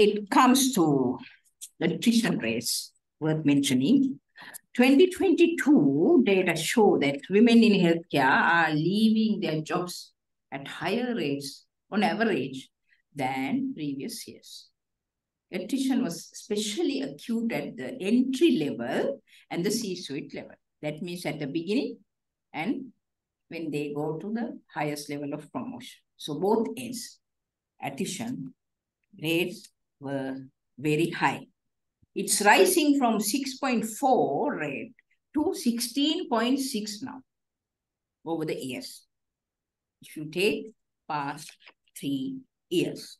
it comes to the attrition rates worth mentioning. 2022 data show that women in healthcare are leaving their jobs at higher rates on average than previous years. Attrition was especially acute at the entry level and the C-suite level. That means at the beginning and when they go to the highest level of promotion. So both ends, attrition rates were very high. It's rising from 6.4 rate to 16.6 now over the years. If you take past three years,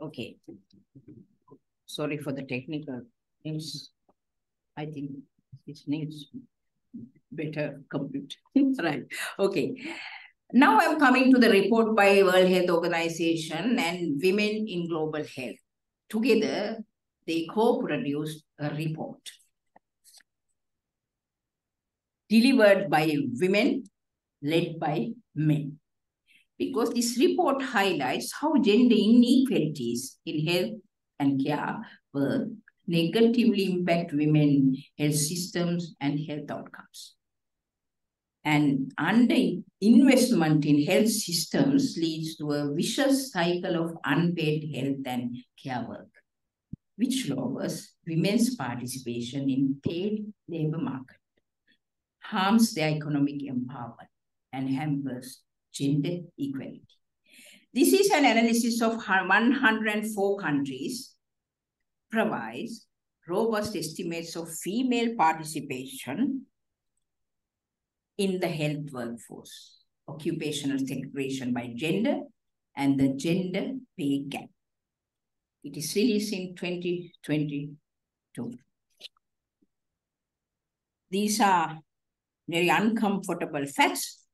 Okay. Sorry for the technical things. I think it needs better compute. right. Okay. Now I'm coming to the report by World Health Organization and Women in Global Health. Together, they co-produced a report delivered by women, led by men. Because this report highlights how gender inequalities in health and care work negatively impact women health systems and health outcomes. And under investment in health systems leads to a vicious cycle of unpaid health and care work, which lowers women's participation in paid labor market, harms their economic empowerment, and hampers gender equality. This is an analysis of 104 countries, provides robust estimates of female participation in the health workforce, occupational segregation by gender, and the gender pay gap. It is released in 2022. These are very uncomfortable facts,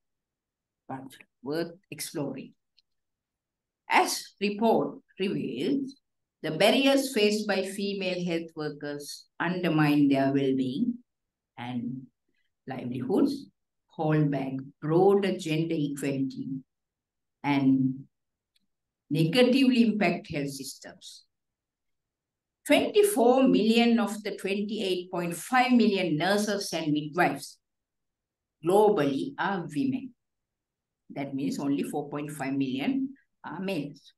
but worth exploring. As report reveals, the barriers faced by female health workers undermine their well-being and livelihoods hold back broader gender equality and negatively impact health systems. 24 million of the 28.5 million nurses and midwives globally are women. That means only 4.5 million are males.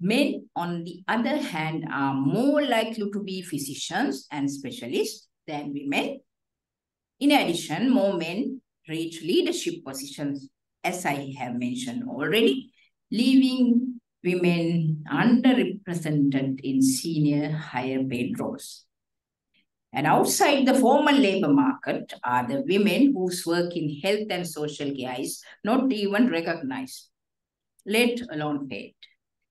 Men, on the other hand, are more likely to be physicians and specialists than women in addition, more men reach leadership positions, as I have mentioned already, leaving women underrepresented in senior higher paid roles. And outside the formal labor market are the women whose work in health and social care is not even recognized, let alone paid.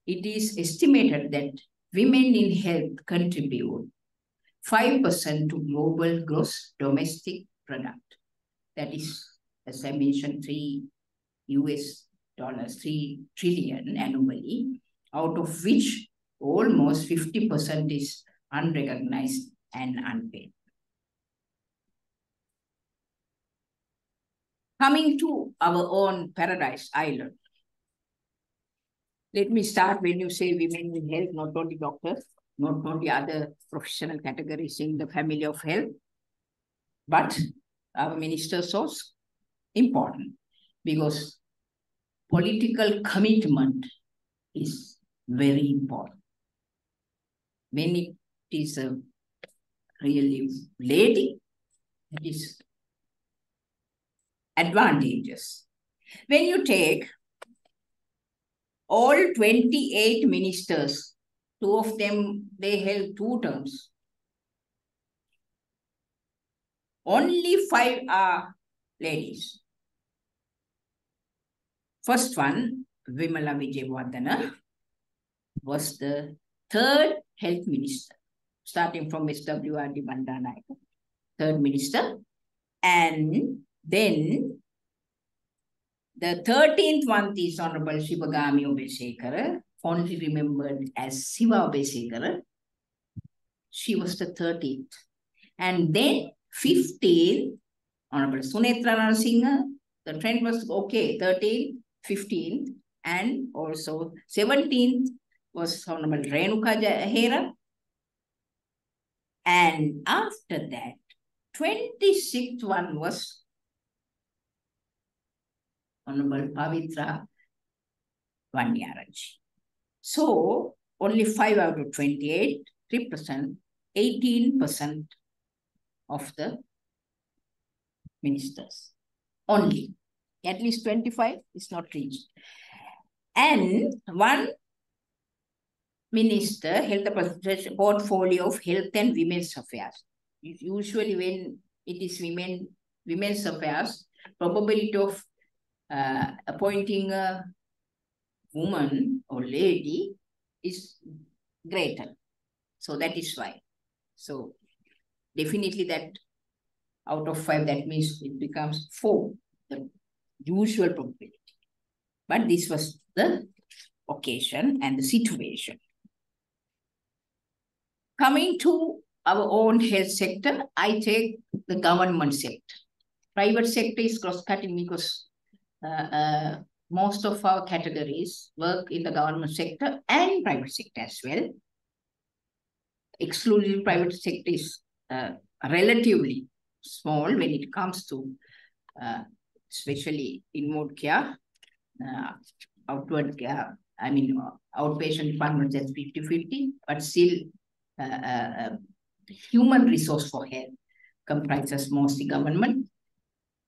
It is estimated that women in health contribute 5% to global gross domestic product. That is, as I mentioned, three US dollars, three trillion annually, out of which almost 50% is unrecognized and unpaid. Coming to our own paradise island. Let me start when you say women in health, not only doctors, not only other professional categories in the family of health, but our ministers was important because political commitment is very important. When it is a really lady, it is advantageous. When you take all 28 ministers, two of them, they held two terms. Only five are ladies. First one, Vimala Vijayawardena, was the third health minister, starting from SWRD Bandaranaike, third minister. And then the 13th one is Honorable Shivagami Obeyesekere, fondly remembered as Siva Obeyesekere. She was the 13th. And then 15, Honorable Sunetra Narasimha, the trend was okay, 13th, 15th, and also 17th was Honorable Renuka Herath. And after that, 26th one was Honorable Pavithra Wanniarachchi. So only 5 out of 28 represent 18% of the ministers. Only. At least 25 is not reached. And one minister held the portfolio of health and women's affairs. Usually when it is women, women's affairs, probability of uh, appointing a woman or lady is greater. So that is why. So definitely that out of five, that means it becomes four, the usual probability. But this was the occasion and the situation. Coming to our own health sector, I take the government sector. Private sector is cross-cutting because uh, uh, most of our categories work in the government sector and private sector as well. Exclusive private sector is uh, relatively small when it comes to uh, especially inward care, uh, outward care, I mean, uh, outpatient department that's 50-50, but still uh, human resource for health comprises mostly government.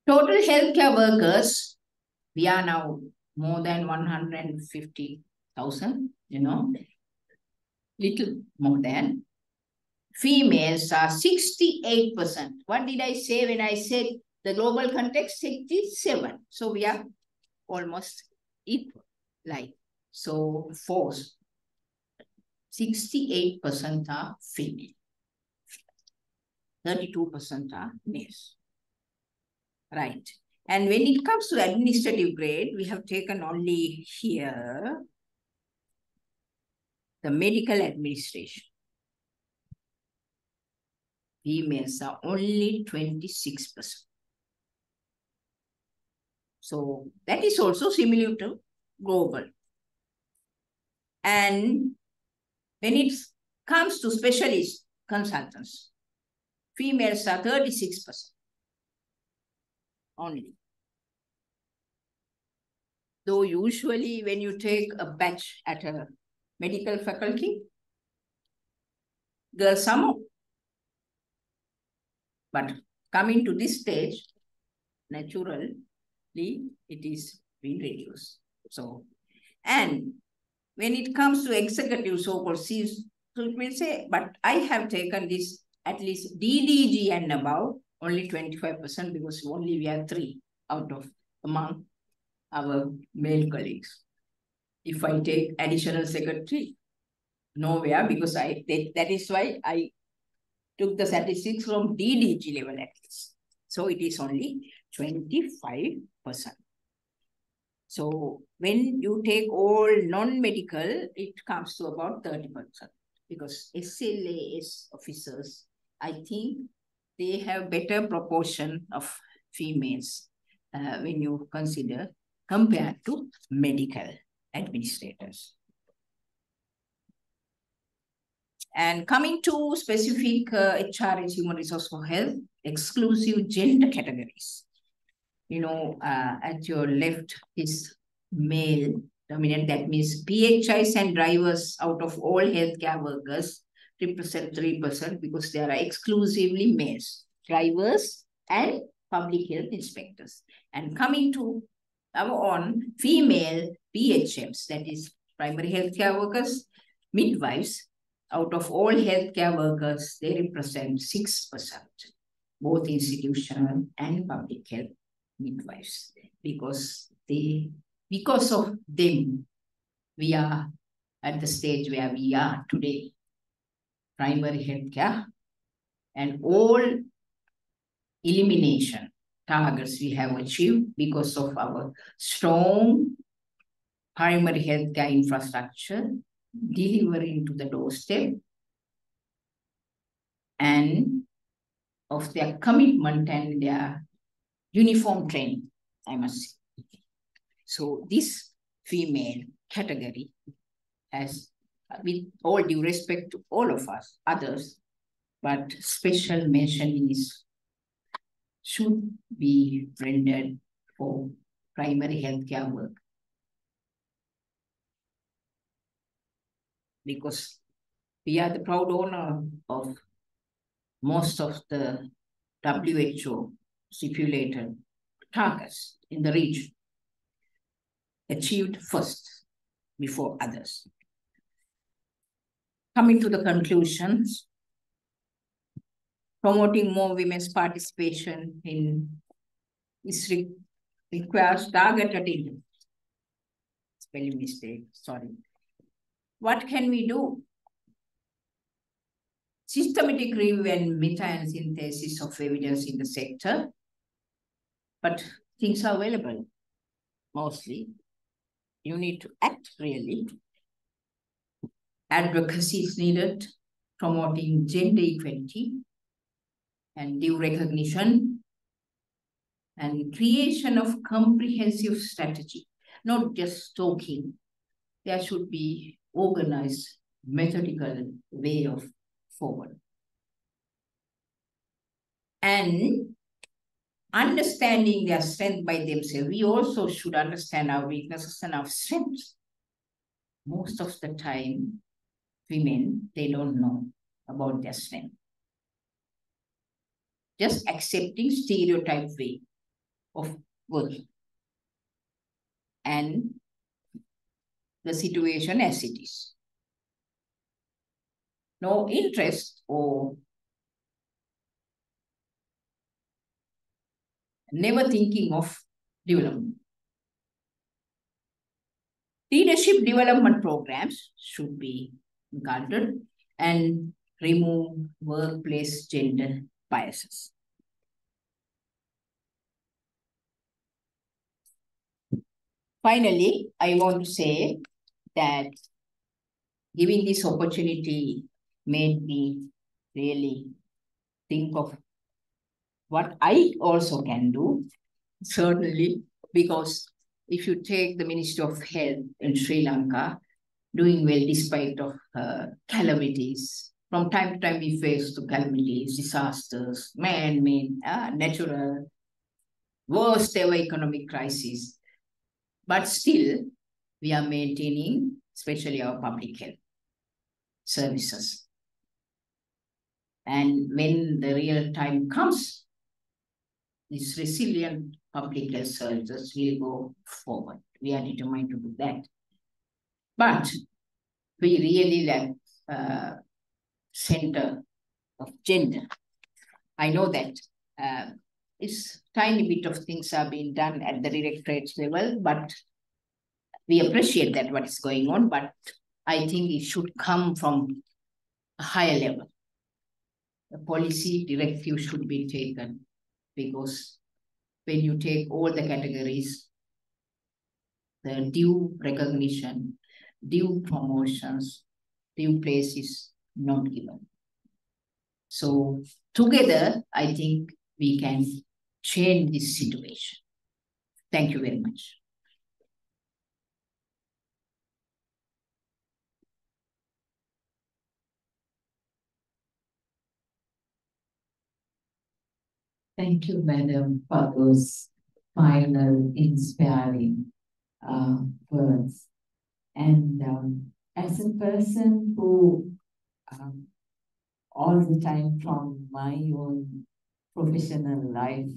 Total healthcare workers, we are now more than 150,000, you know, little more than. Females are 68%. What did I say when I said the global context 67? So we are almost equal, like, so force. 68% are female. 32% are males. Right. And when it comes to administrative grade, we have taken only here the medical administration. Females are only 26%. So that is also similar to global. And when it comes to specialist consultants, females are 36% only. Though usually when you take a batch at a medical faculty, girls are more. But coming to this stage, naturally, it is being reduced. So, and when it comes to executive so-called C's, it will say, but I have taken this at least DDG and above, only 25% because only we have three out of among our male colleagues. If I take additional secretary, nowhere because I that is why I took the statistics from DDG level at least. So it is only 25%. So when you take all non-medical, it comes to about 30% because SLAS officers, I think they have better proportion of females uh, when you consider compared to medical administrators. And coming to specific uh, HRH human resource for health, exclusive gender categories. You know, uh, at your left is male dominant. That means PHIs and drivers out of all healthcare workers represent 3% because they are exclusively males, drivers and public health inspectors. And coming to our own female PHMs, that is primary healthcare workers, midwives, out of all healthcare workers, they represent 6%, both institutional and public health midwives, because they, because of them, we are at the stage where we are today, primary healthcare, and all elimination targets we have achieved because of our strong primary healthcare infrastructure delivering to the doorstep and of their commitment and their uniform training I must say. So this female category has, with all due respect to all of us, others, but special mention is should be rendered for primary healthcare work. Because we are the proud owner of most of the WHO stipulated targets in the region, achieved first before others. Coming to the conclusions, promoting more women's participation in this re requires targeted. Spelling mistake, sorry. What can we do? Systematic review and meta synthesis of evidence in the sector, but things are available mostly. You need to act really. Advocacy is needed, promoting gender equality and due recognition and creation of comprehensive strategy, not just talking. There should be organized, methodical way of forward. And understanding their strength by themselves, we also should understand our weaknesses and our strengths. Most of the time, women, they don't know about their strength. Just accepting stereotype way of working. And the situation as it is. No interest or never thinking of development. Leadership development programs should be guarded and remove workplace gender biases. Finally, I want to say that giving this opportunity made me really think of what I also can do, certainly, because if you take the Ministry of Health in Sri Lanka, doing well despite of uh, calamities. From time to time, we face the calamities, disasters, man-made, uh, natural, worst ever economic crisis. But still, we are maintaining, especially our public health services. And when the real time comes, these resilient public health services will go forward. We are determined to do that. But we really lack uh, center of gender. I know that uh, it's tiny bit of things are being done at the directorate level, but we appreciate that what is going on, but I think it should come from a higher level. The policy directive should be taken because when you take all the categories, the due recognition, due promotions, due place is not given. So together, I think we can change this situation. Thank you very much. Thank you, Madam, for those final inspiring uh, words. And um, as a person who um, all the time from my own professional life,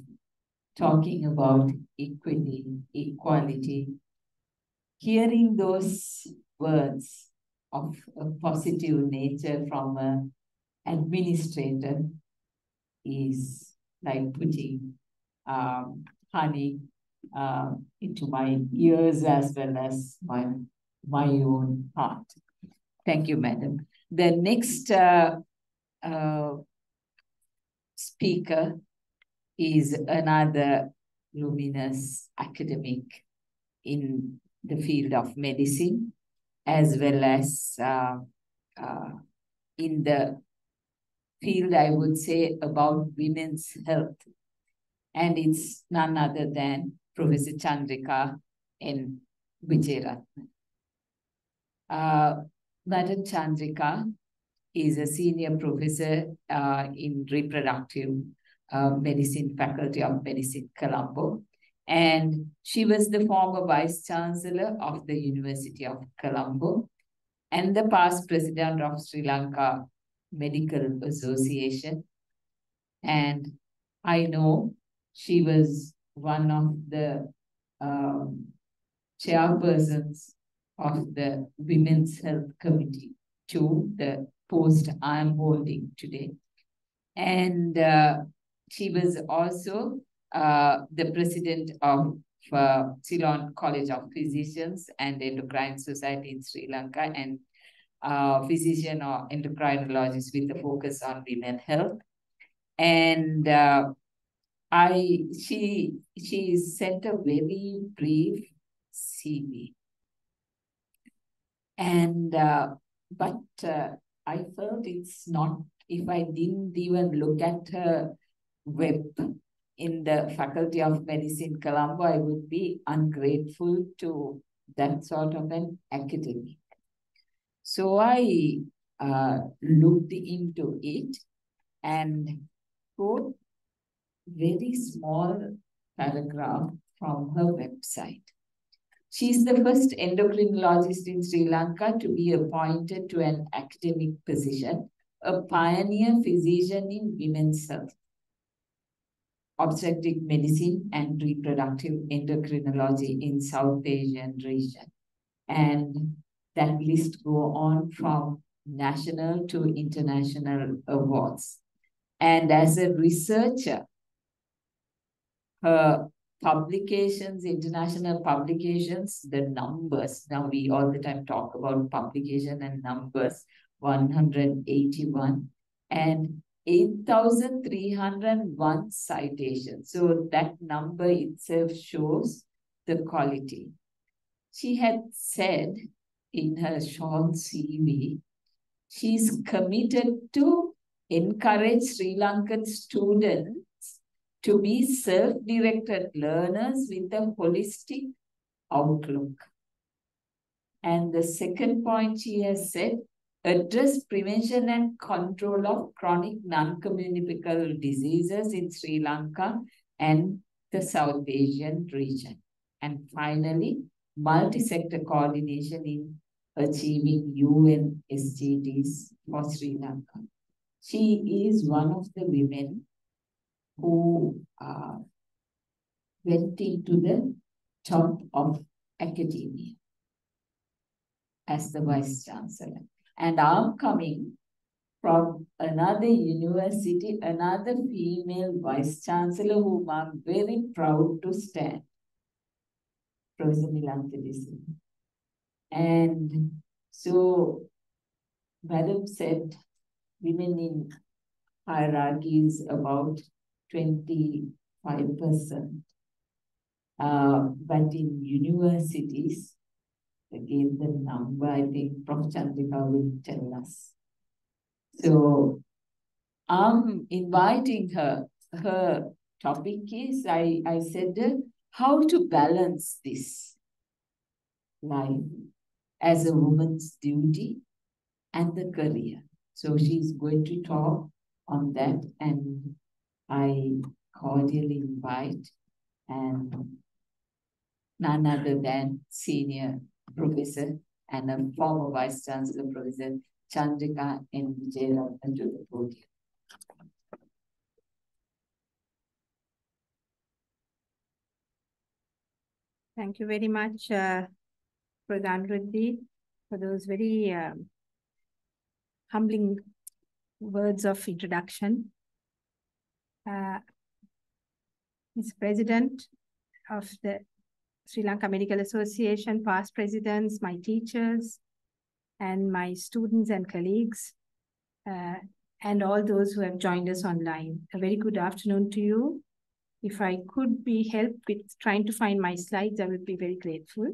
talking about equity, equality, hearing those words of a positive nature from an administrator is like putting um, honey uh, into my ears as well as my, my own heart. Thank you, madam. The next uh, uh, speaker is another luminous academic in the field of medicine, as well as uh, uh, in the field, I would say, about women's health. And it's none other than Professor Chandrika N. Vijayaratne. Uh, Madam Chandrika is a senior professor uh, in reproductive uh, medicine faculty of medicine Colombo and she was the former vice chancellor of the University of Colombo and the past president of Sri Lanka Medical Association and I know she was one of the um, chairpersons of the Women's Health Committee to the post I'm holding today. And uh, she was also uh, the president of uh, Ceylon College of Physicians and Endocrine Society in Sri Lanka and uh, physician or endocrinologist with a focus on women health. And uh, I she she sent a very brief CV. And uh, but uh, I felt it's not if I didn't even look at her web in the Faculty of Medicine Colombo, I would be ungrateful to that sort of an academic. So I uh, looked into it and wrote very small paragraph from her website. She is the first endocrinologist in Sri Lanka to be appointed to an academic position, a pioneer physician in women's health, obstetric medicine and reproductive endocrinology in South Asian region. And that list go on from national to international awards. And as a researcher, her publications, international publications, the numbers, now we all the time talk about publication and numbers, 181 and 8,301 citations. So that number itself shows the quality. She had said in her short CV, she's committed to encourage Sri Lankan students to be self-directed learners with a holistic outlook. And the second point she has said, address prevention and control of chronic non-communicable diseases in Sri Lanka and the South Asian region. And finally, multi-sector coordination in achieving UN SDGs for Sri Lanka. She is one of the women who uh, went into the top of academia as the vice chancellor. And I'm coming from another university, another female vice chancellor whom I'm very proud to stand, Professor Nilanthi And so, Madam said, women in hierarchies about 25%. Uh, but in universities, again, the number, I think Prof. Chandrika will tell us. So I'm inviting her. Her topic is, I, I said, how to balance this life as a woman's duty and the career. So she's going to talk on that and I cordially invite and none other than senior professor and a former vice chancellor professor Chandrika N. Vijayaratne to the podium. Thank you very much, uh, Pradhan for those very um, humbling words of introduction uh, president of the Sri Lanka Medical Association, past presidents, my teachers, and my students and colleagues, uh, and all those who have joined us online. A very good afternoon to you. If I could be helped with trying to find my slides, I would be very grateful.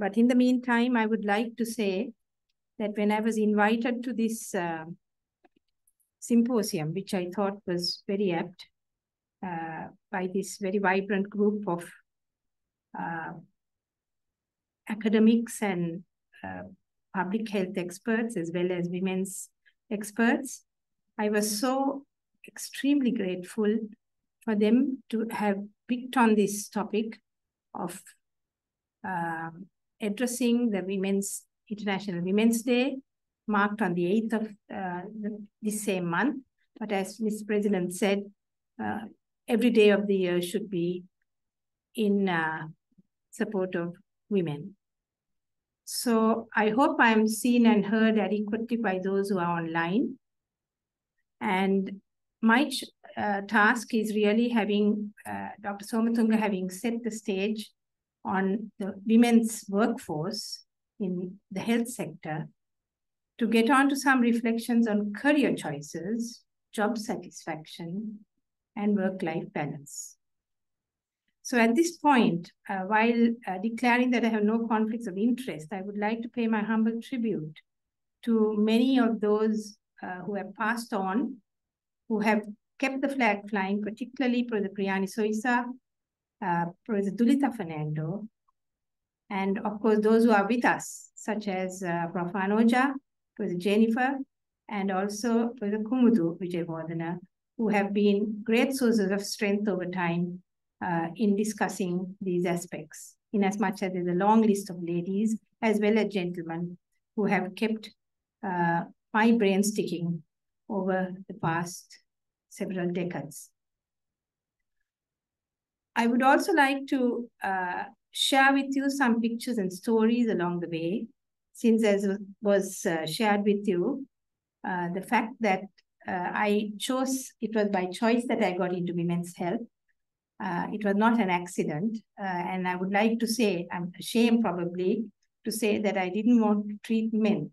But in the meantime, I would like to say that when I was invited to this uh, symposium, which I thought was very apt uh, by this very vibrant group of uh, academics and uh, public health experts as well as women's experts. I was so extremely grateful for them to have picked on this topic of uh, addressing the Women's International Women's Day, marked on the 8th of uh, this same month. But as Ms. President said, uh, every day of the year should be in uh, support of women. So I hope I'm seen and heard adequately by those who are online. And my uh, task is really having uh, Dr. Somatunga having set the stage on the women's workforce in the health sector to get on to some reflections on career choices, job satisfaction, and work-life balance. So at this point, uh, while uh, declaring that I have no conflicts of interest, I would like to pay my humble tribute to many of those uh, who have passed on, who have kept the flag flying, particularly Professor Priyani Soysa, uh, Professor Dulita Fernando, and of course those who are with us, such as uh, Prof. Anoja, Professor Jennifer, and also Professor Kumudu Vijayavardhana, who have been great sources of strength over time uh, in discussing these aspects, in as much as there's a long list of ladies as well as gentlemen who have kept uh, my brain sticking over the past several decades. I would also like to uh, share with you some pictures and stories along the way, since as was uh, shared with you, uh, the fact that uh, I chose, it was by choice that I got into women's health. Uh, it was not an accident. Uh, and I would like to say, I'm ashamed probably to say that I didn't want to treat men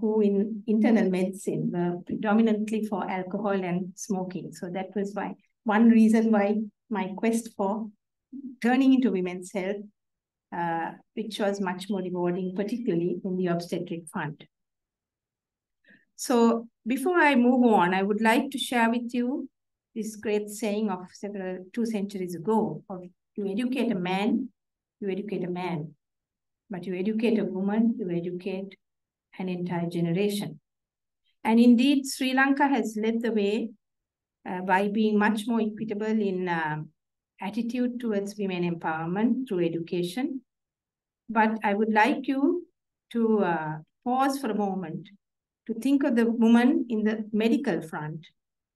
who in internal medicine were predominantly for alcohol and smoking. So that was why one reason why my quest for turning into women's health, uh, which was much more rewarding, particularly in the obstetric fund. So before I move on, I would like to share with you this great saying of several two centuries ago of you educate a man, you educate a man. But you educate a woman, you educate an entire generation. And indeed, Sri Lanka has led the way uh, by being much more equitable in uh, attitude towards women empowerment through education. But I would like you to uh, pause for a moment to think of the woman in the medical front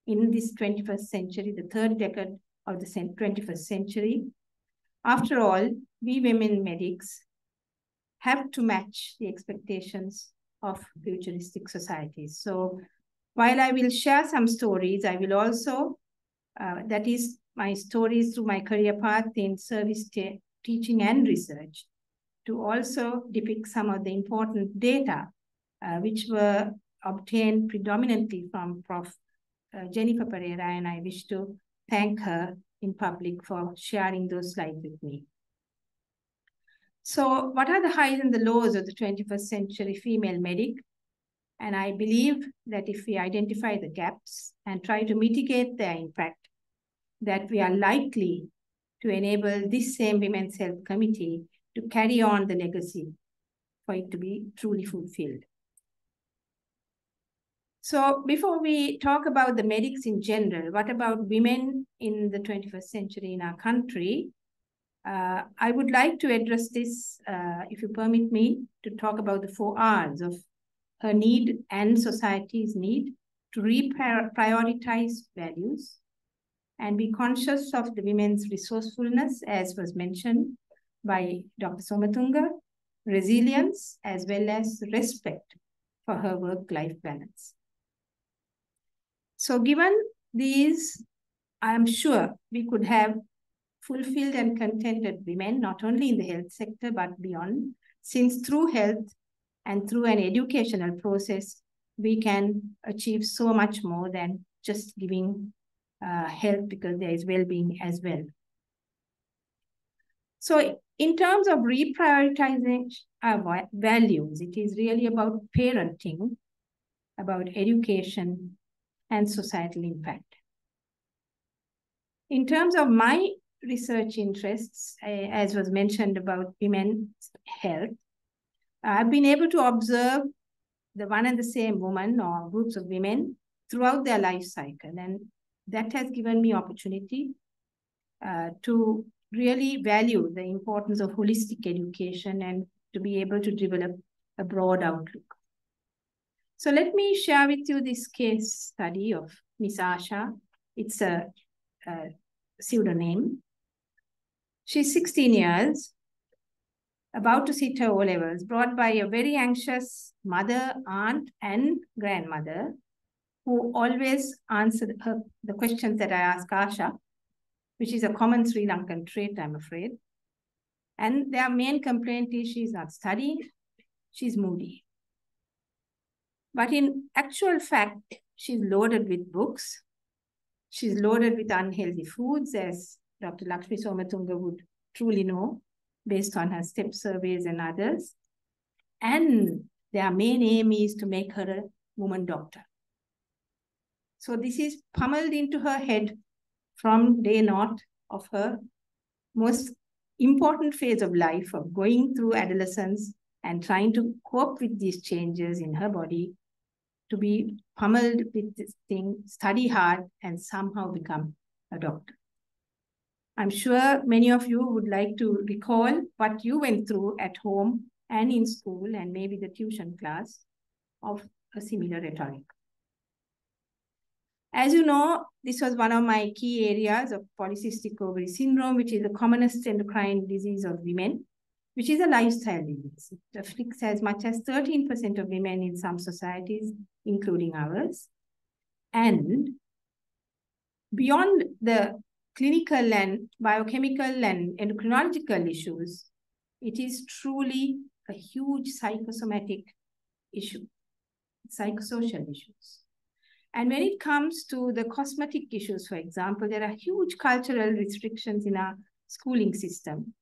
in this 21st century, the third decade of the 21st century. After all, we women medics have to match the expectations of futuristic societies. So while I will share some stories, I will also, uh, that is my stories through my career path in service teaching and research, to also depict some of the important data uh, which were obtained predominantly from Prof uh, Jennifer Pereira, and I wish to thank her in public for sharing those slides with me. So what are the highs and the lows of the 21st century female medic? And I believe that if we identify the gaps and try to mitigate their impact, that we are likely to enable this same Women's Health Committee to carry on the legacy for it to be truly fulfilled. So before we talk about the medics in general, what about women in the 21st century in our country? Uh, I would like to address this, uh, if you permit me, to talk about the four R's of her need and society's need to reprioritize values and be conscious of the women's resourcefulness, as was mentioned by Dr. Somatunga, resilience, as well as respect for her work-life balance. So given these, I'm sure we could have fulfilled and contented women, not only in the health sector, but beyond, since through health and through an educational process, we can achieve so much more than just giving uh, health because there is well-being as well. So in terms of reprioritizing our values, it is really about parenting, about education, and societal impact. In terms of my research interests, as was mentioned about women's health, I've been able to observe the one and the same woman or groups of women throughout their life cycle. And that has given me opportunity uh, to really value the importance of holistic education and to be able to develop a broad outlook. So let me share with you this case study of Miss Asha. It's a, a pseudonym. She's 16 years, about to sit her O levels, brought by a very anxious mother, aunt, and grandmother who always answered her the questions that I ask Asha, which is a common Sri Lankan trait, I'm afraid. And their main complaint is she's not studying, she's moody. But in actual fact, she's loaded with books. She's loaded with unhealthy foods, as Dr. Lakshmi Somatunga would truly know, based on her step surveys and others. And their main aim is to make her a woman doctor. So this is pummeled into her head from day naught of her most important phase of life of going through adolescence and trying to cope with these changes in her body to be pummeled with this thing, study hard, and somehow become a doctor. I'm sure many of you would like to recall what you went through at home and in school and maybe the tuition class of a similar rhetoric. As you know, this was one of my key areas of polycystic ovary syndrome, which is the commonest endocrine disease of women which is a lifestyle disease. It afflicts as much as 13% of women in some societies, including ours. And beyond the clinical and biochemical and endocrinological issues, it is truly a huge psychosomatic issue, psychosocial issues. And when it comes to the cosmetic issues, for example, there are huge cultural restrictions in our schooling system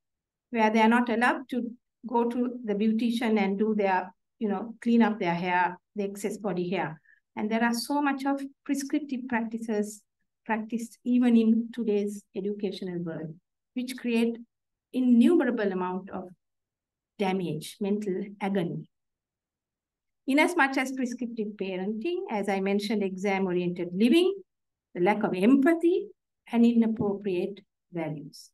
where they are not allowed to go to the beautician and do their, you know, clean up their hair, the excess body hair. And there are so much of prescriptive practices practiced even in today's educational world, which create innumerable amount of damage, mental agony. In as much as prescriptive parenting, as I mentioned, exam-oriented living, the lack of empathy, and inappropriate values.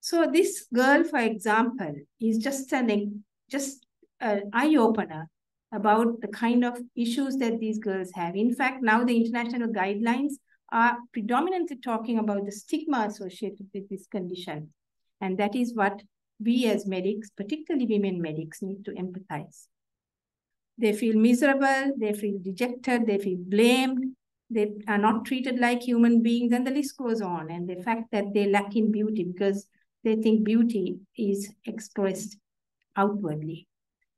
So this girl, for example, is just an just an eye opener about the kind of issues that these girls have. In fact, now the international guidelines are predominantly talking about the stigma associated with this condition. And that is what we as medics, particularly women medics, need to empathize. They feel miserable, they feel dejected, they feel blamed, they are not treated like human beings, and the list goes on. And the fact that they lack in beauty because they think beauty is expressed outwardly.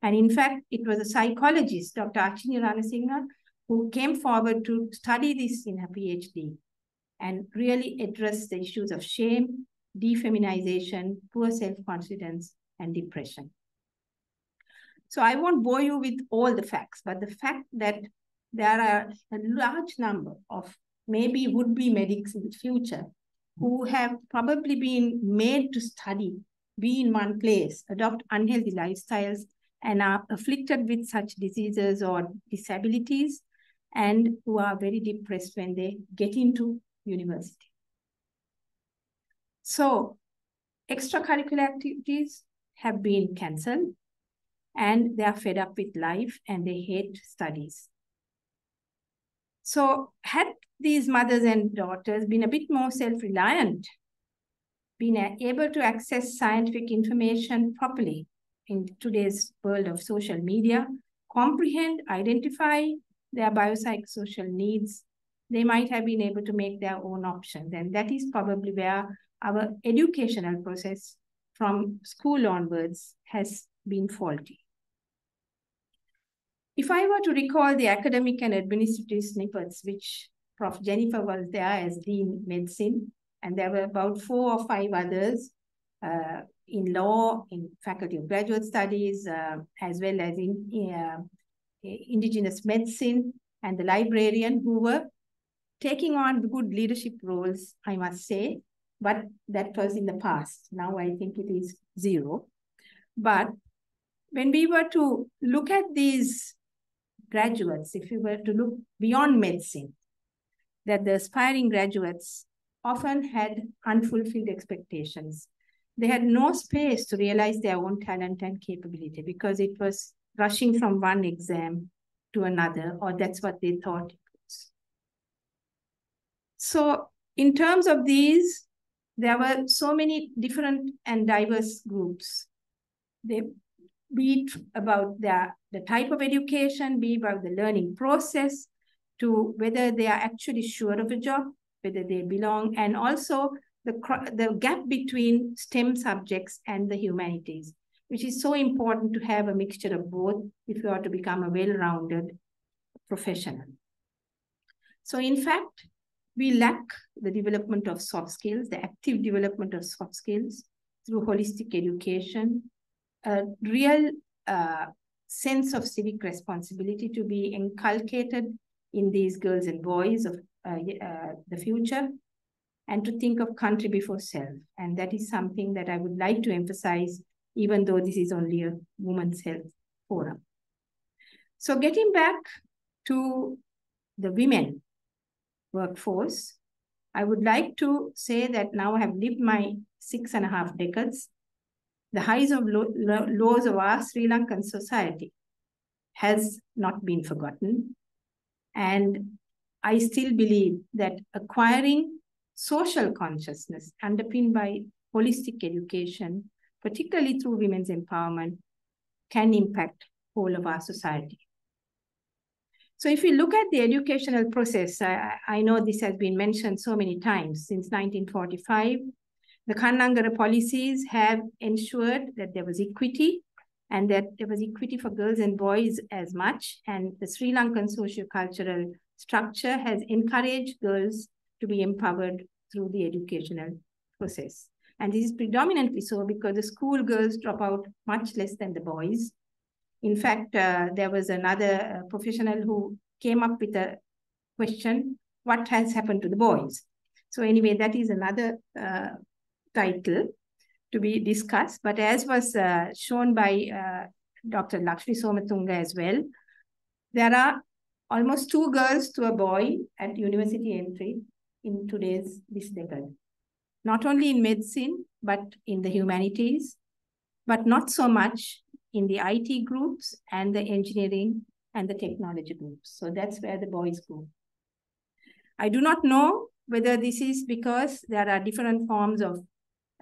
And in fact, it was a psychologist, Dr. Achini Ranasinghe, who came forward to study this in her PhD and really address the issues of shame, defeminization, poor self-confidence, and depression. So I won't bore you with all the facts, but the fact that there are a large number of maybe would-be medics in the future who have probably been made to study, be in one place, adopt unhealthy lifestyles, and are afflicted with such diseases or disabilities, and who are very depressed when they get into university. So extracurricular activities have been cancelled and they are fed up with life and they hate studies. So had these mothers and daughters been a bit more self-reliant, been able to access scientific information properly in today's world of social media, comprehend, identify their biopsychosocial needs, they might have been able to make their own options. And that is probably where our educational process from school onwards has been faulty. If I were to recall the academic and administrative snippets, which Prof. Jennifer was there as Dean Medicine, and there were about four or five others uh, in law, in Faculty of Graduate Studies, uh, as well as in uh, Indigenous Medicine, and the librarian who were taking on good leadership roles, I must say, but that was in the past. Now I think it is zero. But when we were to look at these graduates, if we were to look beyond medicine, that the aspiring graduates often had unfulfilled expectations. They had no space to realize their own talent and capability because it was rushing from one exam to another, or that's what they thought it was. So, in terms of these, there were so many different and diverse groups. They be it about the, the type of education, be about the learning process, to whether they are actually sure of a job, whether they belong, and also the, the gap between STEM subjects and the humanities, which is so important to have a mixture of both if you are to become a well-rounded professional. So in fact, we lack the development of soft skills, the active development of soft skills through holistic education, a real uh, sense of civic responsibility to be inculcated in these girls and boys of uh, uh, the future and to think of country before self. And that is something that I would like to emphasize, even though this is only a women's health forum. So getting back to the women workforce, I would like to say that now I have lived my six and a half decades. The highs of lo lo lows of our Sri Lankan society has not been forgotten. And I still believe that acquiring social consciousness underpinned by holistic education, particularly through women's empowerment, can impact whole of our society. So if you look at the educational process, I, I know this has been mentioned so many times since 1945, the Kannangara policies have ensured that there was equity and that there was equity for girls and boys as much. And the Sri Lankan socio-cultural structure has encouraged girls to be empowered through the educational process. And this is predominantly so because the school girls drop out much less than the boys. In fact, uh, there was another uh, professional who came up with a question, what has happened to the boys? So anyway, that is another uh, title to be discussed. But as was uh, shown by uh, Dr. Lakshmi Somatunga as well, there are almost two girls to a boy at university entry in today's this decade. Not only in medicine, but in the humanities, but not so much in the IT groups and the engineering and the technology groups. So that's where the boys go. I do not know whether this is because there are different forms of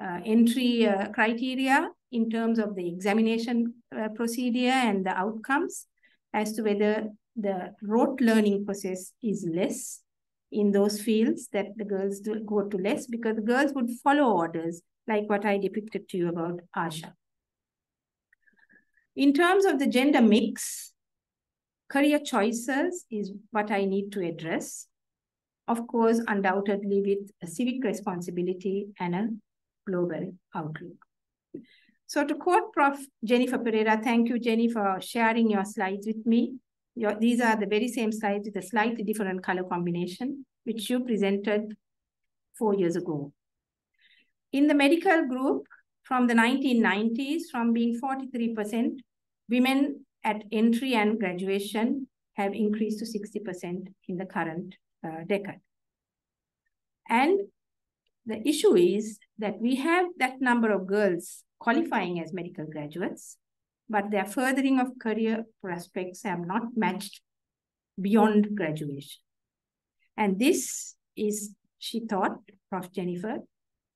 uh, entry uh, criteria in terms of the examination uh, procedure and the outcomes as to whether the rote learning process is less in those fields that the girls do go to less because the girls would follow orders like what I depicted to you about Asha. In terms of the gender mix, career choices is what I need to address. Of course, undoubtedly with a civic responsibility and a global outlook. So to quote Prof. Jennifer Perera, thank you, Jenny, for sharing your slides with me. Your, these are the very same slides with a slightly different color combination, which you presented four years ago. In the medical group, from the 1990s, from being 43%, women at entry and graduation have increased to 60% in the current uh, decade. And the issue is that we have that number of girls qualifying as medical graduates, but their furthering of career prospects have not matched beyond graduation. And this is, she thought, Prof. Jennifer,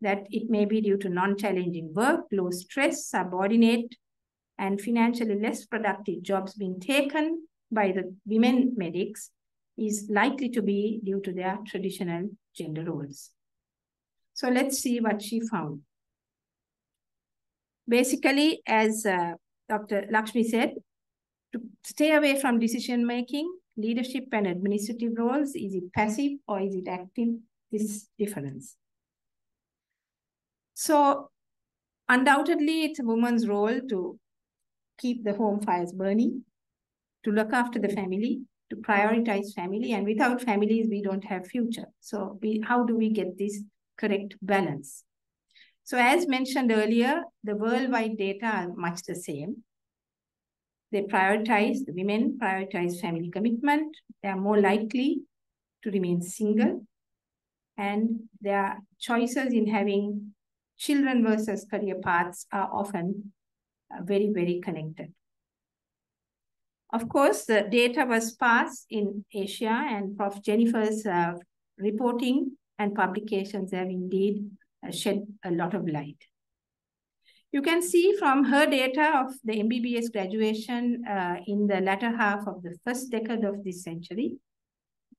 that it may be due to non-challenging work, low stress, subordinate, and financially less productive jobs being taken by the women medics is likely to be due to their traditional gender roles. So let's see what she found. Basically, as uh, Dr. Lakshmi said, to stay away from decision making, leadership and administrative roles, is it passive or is it active? This difference. So undoubtedly, it's a woman's role to keep the home fires burning, to look after the family, to prioritize family. And without families, we don't have future. So we, how do we get this correct balance. So as mentioned earlier, the worldwide data are much the same. They prioritize, the women prioritize family commitment. They are more likely to remain single. And their choices in having children versus career paths are often uh, very, very connected. Of course, the data was sparse in Asia and Prof. Jennifer's uh, reporting and publications have indeed shed a lot of light. You can see from her data of the MBBS graduation uh, in the latter half of the first decade of this century,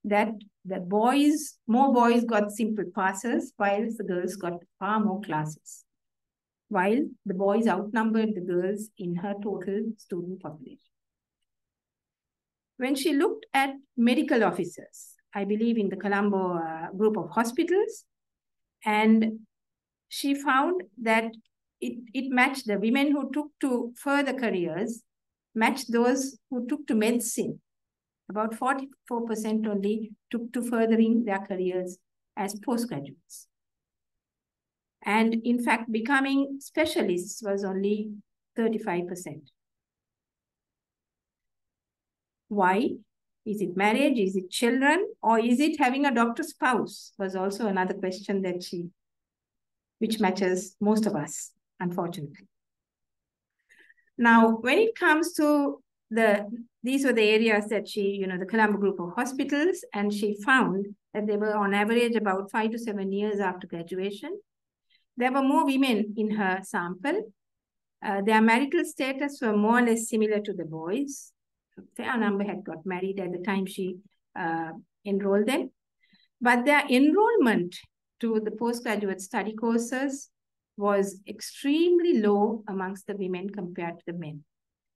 that the boys, more boys got simple passes, while the girls got far more classes, while the boys outnumbered the girls in her total student population. When she looked at medical officers, I believe in the Colombo uh, group of hospitals, and she found that it, it matched the women who took to further careers, matched those who took to medicine. About 44% only took to furthering their careers as postgraduates. And in fact, becoming specialists was only 35%. Why? Is it marriage? Is it children? Or is it having a doctor spouse? Was also another question that she, which matches most of us, unfortunately. Now, when it comes to the, these were the areas that she, you know, the Colombo group of hospitals, and she found that they were on average about five to seven years after graduation. There were more women in her sample. Uh, their marital status were more or less similar to the boys A fair number had got married at the time she uh, enrolled them. But their enrollment to the postgraduate study courses was extremely low amongst the women compared to the men.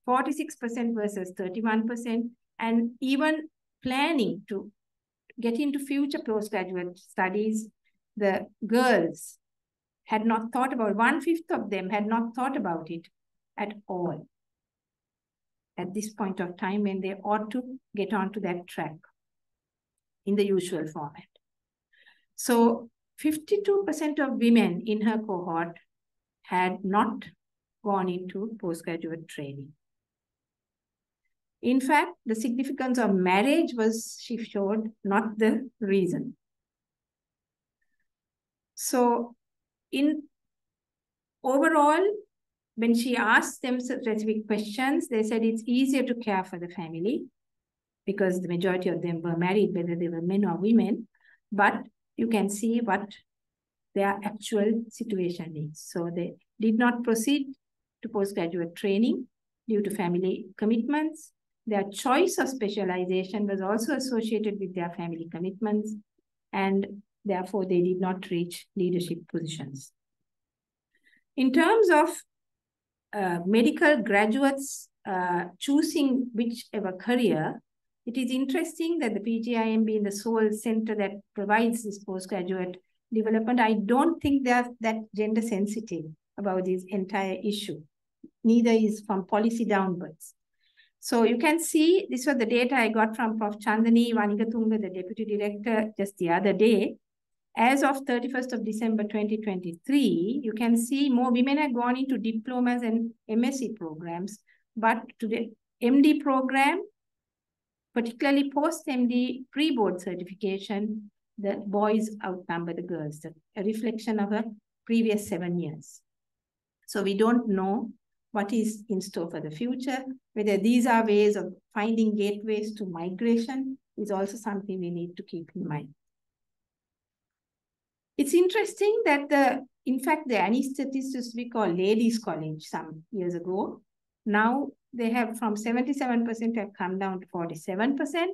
46% versus 31%, and even planning to get into future postgraduate studies, the girls had not thought about, one-fifth of them had not thought about it at all at this point of time when they ought to get onto that track in the usual format. So 52% of women in her cohort had not gone into postgraduate training. In fact, the significance of marriage was, she showed, not the reason. So in overall, when she asked them specific questions, they said it's easier to care for the family because the majority of them were married, whether they were men or women. But you can see what their actual situation is. So they did not proceed to postgraduate training due to family commitments. Their choice of specialization was also associated with their family commitments, and therefore they did not reach leadership positions. In terms of uh, medical graduates uh, choosing whichever career, it is interesting that the PGIMB in the sole center that provides this postgraduate development, I don't think they're that gender sensitive about this entire issue. Neither is from policy downwards. So you can see, this was the data I got from Prof. Chandani Wanigatunga, the deputy director, just the other day. As of 31st of December 2023, you can see more women have gone into diplomas and MSc programs, but to the MD program, particularly post-MD pre-board certification, the boys outnumber the girls, a reflection of the previous seven years. So we don't know what is in store for the future, whether these are ways of finding gateways to migration is also something we need to keep in mind. It's interesting that the, in fact, the anesthetist we call ladies college some years ago. Now they have from 77% have come down to 47%.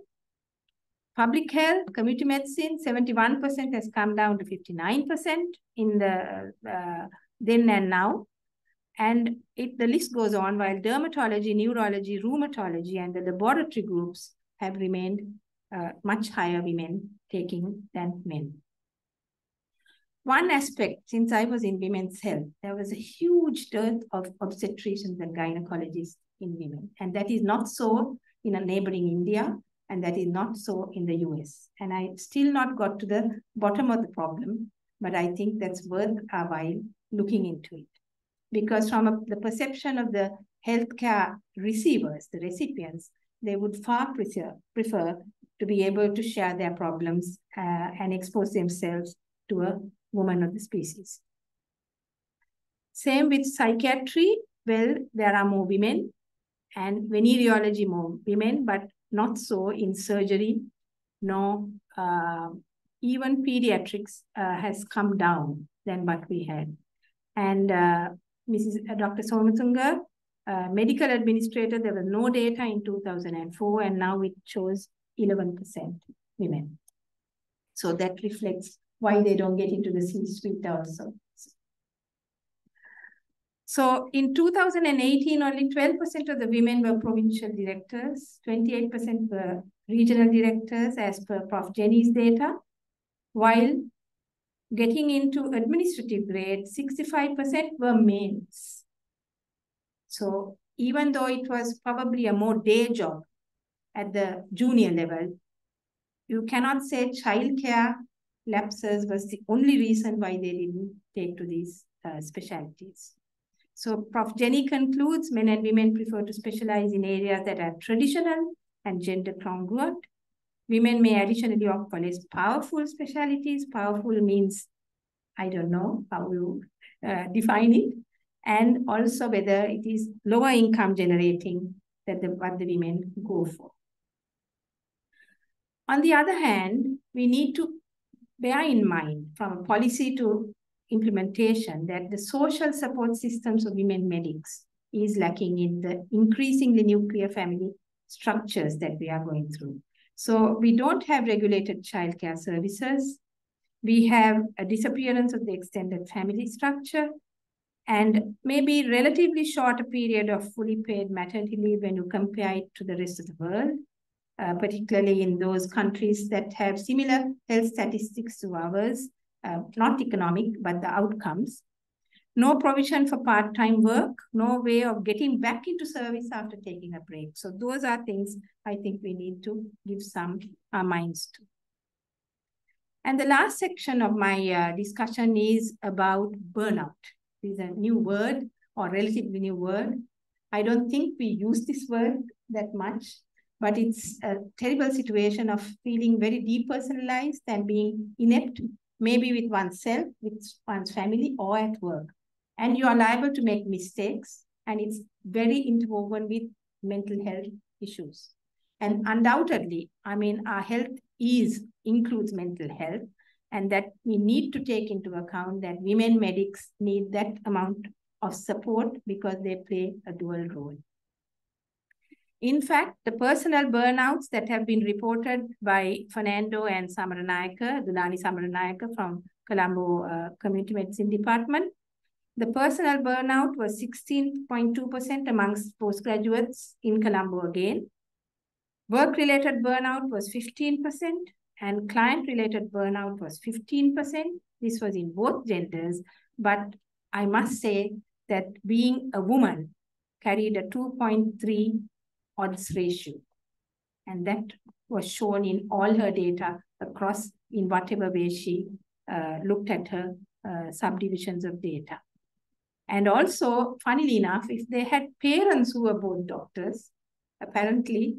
Public health, community medicine, 71% has come down to 59% in the uh, then and now. And it, the list goes on while dermatology, neurology, rheumatology, and the laboratory groups have remained uh, much higher women taking than men. One aspect, since I was in women's health, there was a huge dearth of obstetricians and gynecologists in women. And that is not so in a neighboring India, and that is not so in the US. And I still not got to the bottom of the problem. but I think that's worth a while looking into it. Because from a, the perception of the healthcare receivers, the recipients, they would far prefer, prefer to be able to share their problems uh, and expose themselves to a woman of the species. Same with psychiatry. Well, there are more women and venereology more women, but not so in surgery, no, uh, even pediatrics uh, has come down than what we had. And uh, Mrs. Uh, Dr. Somatunga, uh, medical administrator, there was no data in 2004, and now it shows 11% women. So that reflects why they don't get into the C-suite also. So in 2018, only 12% of the women were provincial directors, 28% were regional directors as per Prof. Jenny's data, while getting into administrative grade, 65% were males. So even though it was probably a more day job at the junior level, you cannot say childcare lapses was the only reason why they didn't take to these uh, specialties. So Prof. Jenny concludes, men and women prefer to specialize in areas that are traditional and gender congruent. Women may additionally opt for less powerful specialities. Powerful means, I don't know how you uh, define it. And also whether it is lower income generating that the, what the women go for. On the other hand, we need to bear in mind from policy to implementation that the social support systems of women medics is lacking in the increasingly nuclear family structures that we are going through. So we don't have regulated childcare services. We have a disappearance of the extended family structure and maybe relatively shorter period of fully paid maternity leave when you compare it to the rest of the world, uh, particularly in those countries that have similar health statistics to ours uh, not economic, but the outcomes. No provision for part-time work, no way of getting back into service after taking a break. So those are things I think we need to give some our minds to. And the last section of my uh, discussion is about burnout. This is a new word or relatively new word. I don't think we use this word that much, but it's a terrible situation of feeling very depersonalized and being inept maybe mm-hmm. with oneself, with one's family, or at work. And you are liable to make mistakes, and it's very interwoven with mental health issues. And undoubtedly, I mean, our health is includes mental health, and that we need to take into account that women medics need that amount of support because they play a dual role. In fact, the personal burnouts that have been reported by Fernando and Samaranayaka, Dulani Samaranayaka from Colombo uh, Community Medicine Department, the personal burnout was 16.2% amongst postgraduates in Colombo again. Work-related burnout was 15% and client-related burnout was 15%. This was in both genders, but I must say that being a woman carried a 2.3 odds ratio. And that was shown in all her data across in whatever way she uh, looked at her uh, subdivisions of data. And also, funnily enough, if they had parents who were both doctors, apparently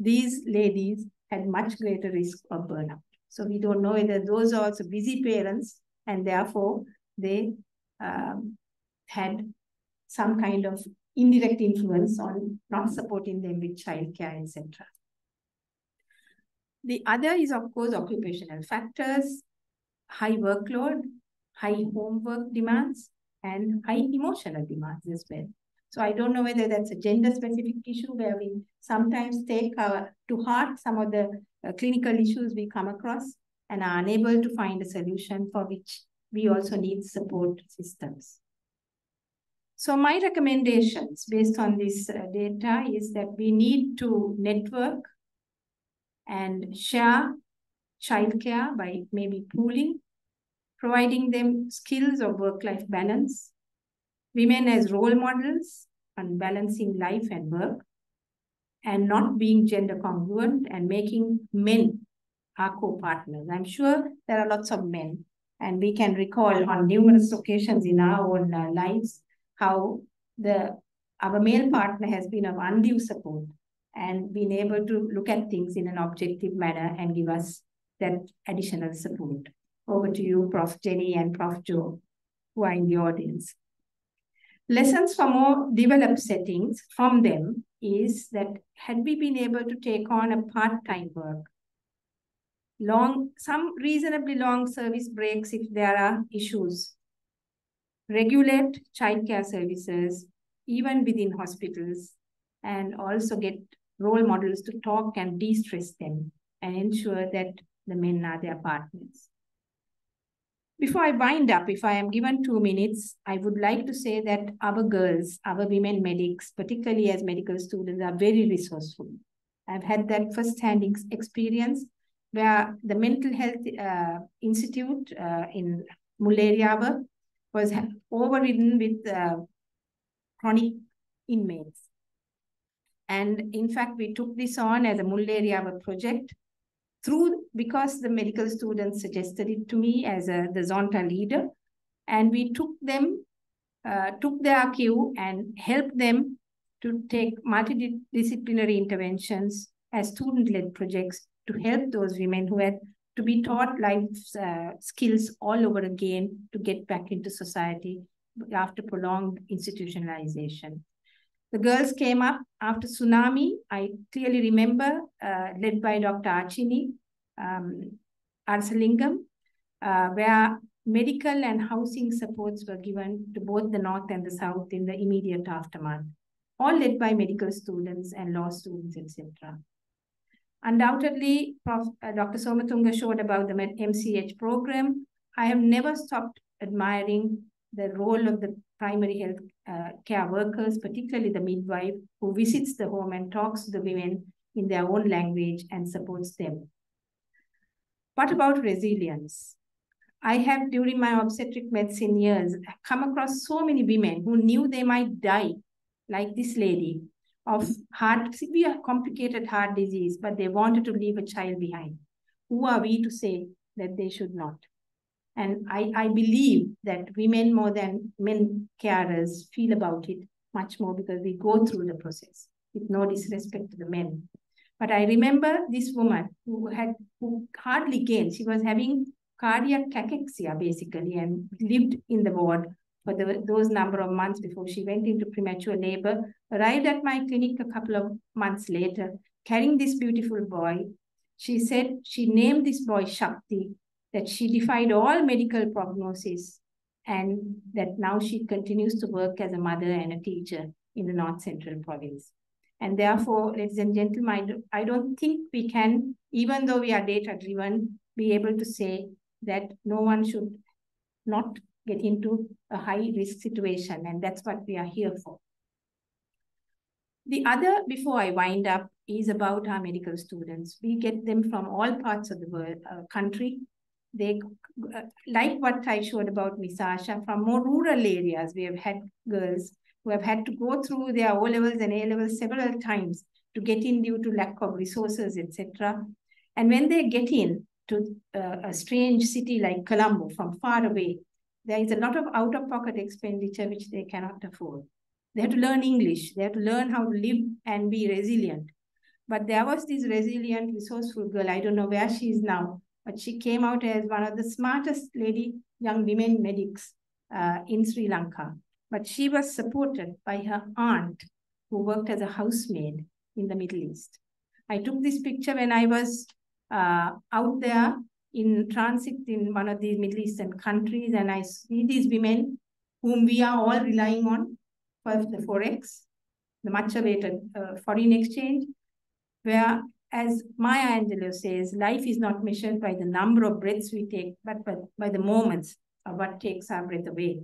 these ladies had much greater risk of burnout. So we don't know whether those are also busy parents and therefore they um, had some kind of indirect influence on not supporting them with childcare, etc. The other is, of course, occupational factors, high workload, high homework demands, and high emotional demands as well. So I don't know whether that's a gender-specific issue where we sometimes take our, to heart some of the uh, clinical issues we come across and are unable to find a solution for which we also need support systems. So my recommendations based on this uh, data is that we need to network and share childcare by maybe pooling, providing them skills of work-life balance, women as role models on balancing life and work, and not being gender congruent and making men our co-partners. I'm sure there are lots of men And we can recall on numerous occasions in our own uh, lives how the our male partner has been of undue support and been able to look at things in an objective manner and give us that additional support. Over to you, Prof. Jenny and Prof. Joe, who are in the audience. Lessons for more developed settings from them is that had we been able to take on a part-time work, long, some reasonably long service breaks if there are issues, regulate childcare services, even within hospitals, and also get role models to talk and de-stress them and ensure that the men are their partners. Before I wind up, if I am given two minutes, I would like to say that our girls, our women medics, particularly as medical students, are very resourceful. I've had that first-hand experience where the Mental Health uh, Institute uh, in Mulleriyawa was overridden with uh, chronic inmates. And in fact, we took this on as a Mulleriyawa project through because the medical students suggested it to me as a the Zonta leader, and we took them, uh, took their cue and helped them to take multidisciplinary interventions as student-led projects to help those women who had to be taught life uh, skills all over again to get back into society after prolonged institutionalization. The girls came up after tsunami. I clearly remember, uh, led by Dr. Achini um, Arsalingam, uh, where medical and housing supports were given to both the North and the South in the immediate aftermath, all led by medical students and law students, etc. Undoubtedly, Prof, uh, Dr. Somatunga showed about the MCH program. I have never stopped admiring the role of the primary health uh, care workers, particularly the midwife, who visits the home and talks to the women in their own language and supports them. What about resilience? I have, during my obstetric medicine years, come across so many women who knew they might die, like this lady, of heart, severe complicated heart disease, but they wanted to leave a child behind. Who are we to say that they should not? And I, I believe that women more than men carers feel about it much more because we go through the process with no disrespect to the men. But I remember this woman who had who hardly gained. She was having cardiac cachexia basically and lived in the ward for the, those number of months before she went into premature labor. Arrived at my clinic a couple of months later, carrying this beautiful boy. She said she named this boy Shakti that she defied all medical prognosis and that now she continues to work as a mother and a teacher in the North Central province. And therefore, ladies and gentlemen, I don't think we can, even though we are data driven, be able to say that no one should not get into a high risk situation. And that's what we are here for. The other, before I wind up, is about our medical students. We get them from all parts of the world, uh, country, they uh, like what I showed about Misasha from more rural areas. We have had girls who have had to go through their O levels and A levels several times to get in due to lack of resources, etc. And when they get in to uh, a strange city like Colombo from far away, there is a lot of out-of-pocket expenditure which they cannot afford. They have to learn English. They have to learn how to live and be resilient. But there was this resilient, resourceful girl. I don't know where she is now but she came out as one of the smartest lady young women medics uh, in Sri Lanka. But she was supported by her aunt, who worked as a housemaid in the Middle East. I took this picture when I was uh, out there in transit in one of these Middle Eastern countries, and I see these women whom we are all relying on for the forex, the much awaited uh, foreign exchange, where as Maya Angelou says, life is not measured by the number of breaths we take, but by, by the moments of what takes our breath away.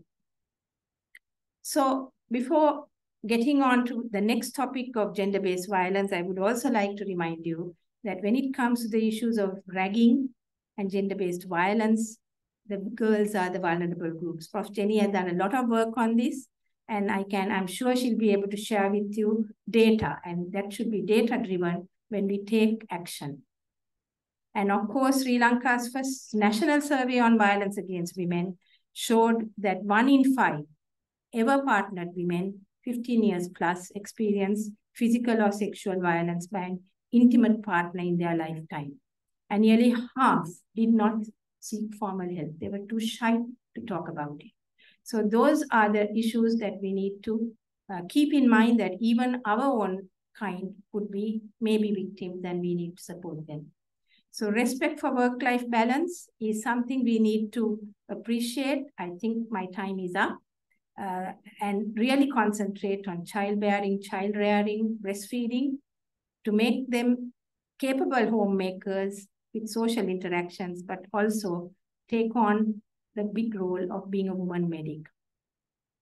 So before getting on to the next topic of gender-based violence, I would also like to remind you that when it comes to the issues of ragging and gender-based violence, the girls are the vulnerable groups. Prof. Jenny has done a lot of work on this, and I can, I'm sure she'll be able to share with you data, and that should be data-driven when we take action. And of course, Sri Lanka's first national survey on violence against women showed that one in five ever partnered women, 15 years plus, experience physical or sexual violence by an intimate partner in their lifetime. And nearly half did not seek formal help. They were too shy to talk about it. So those are the issues that we need to uh, keep in mind that even our own kind could be maybe victims and we need to support them. So respect for work-life balance is something we need to appreciate. I think my time is up. Uh, and really concentrate on childbearing, child rearing, breastfeeding to make them capable homemakers with social interactions, but also take on the big role of being a woman medic.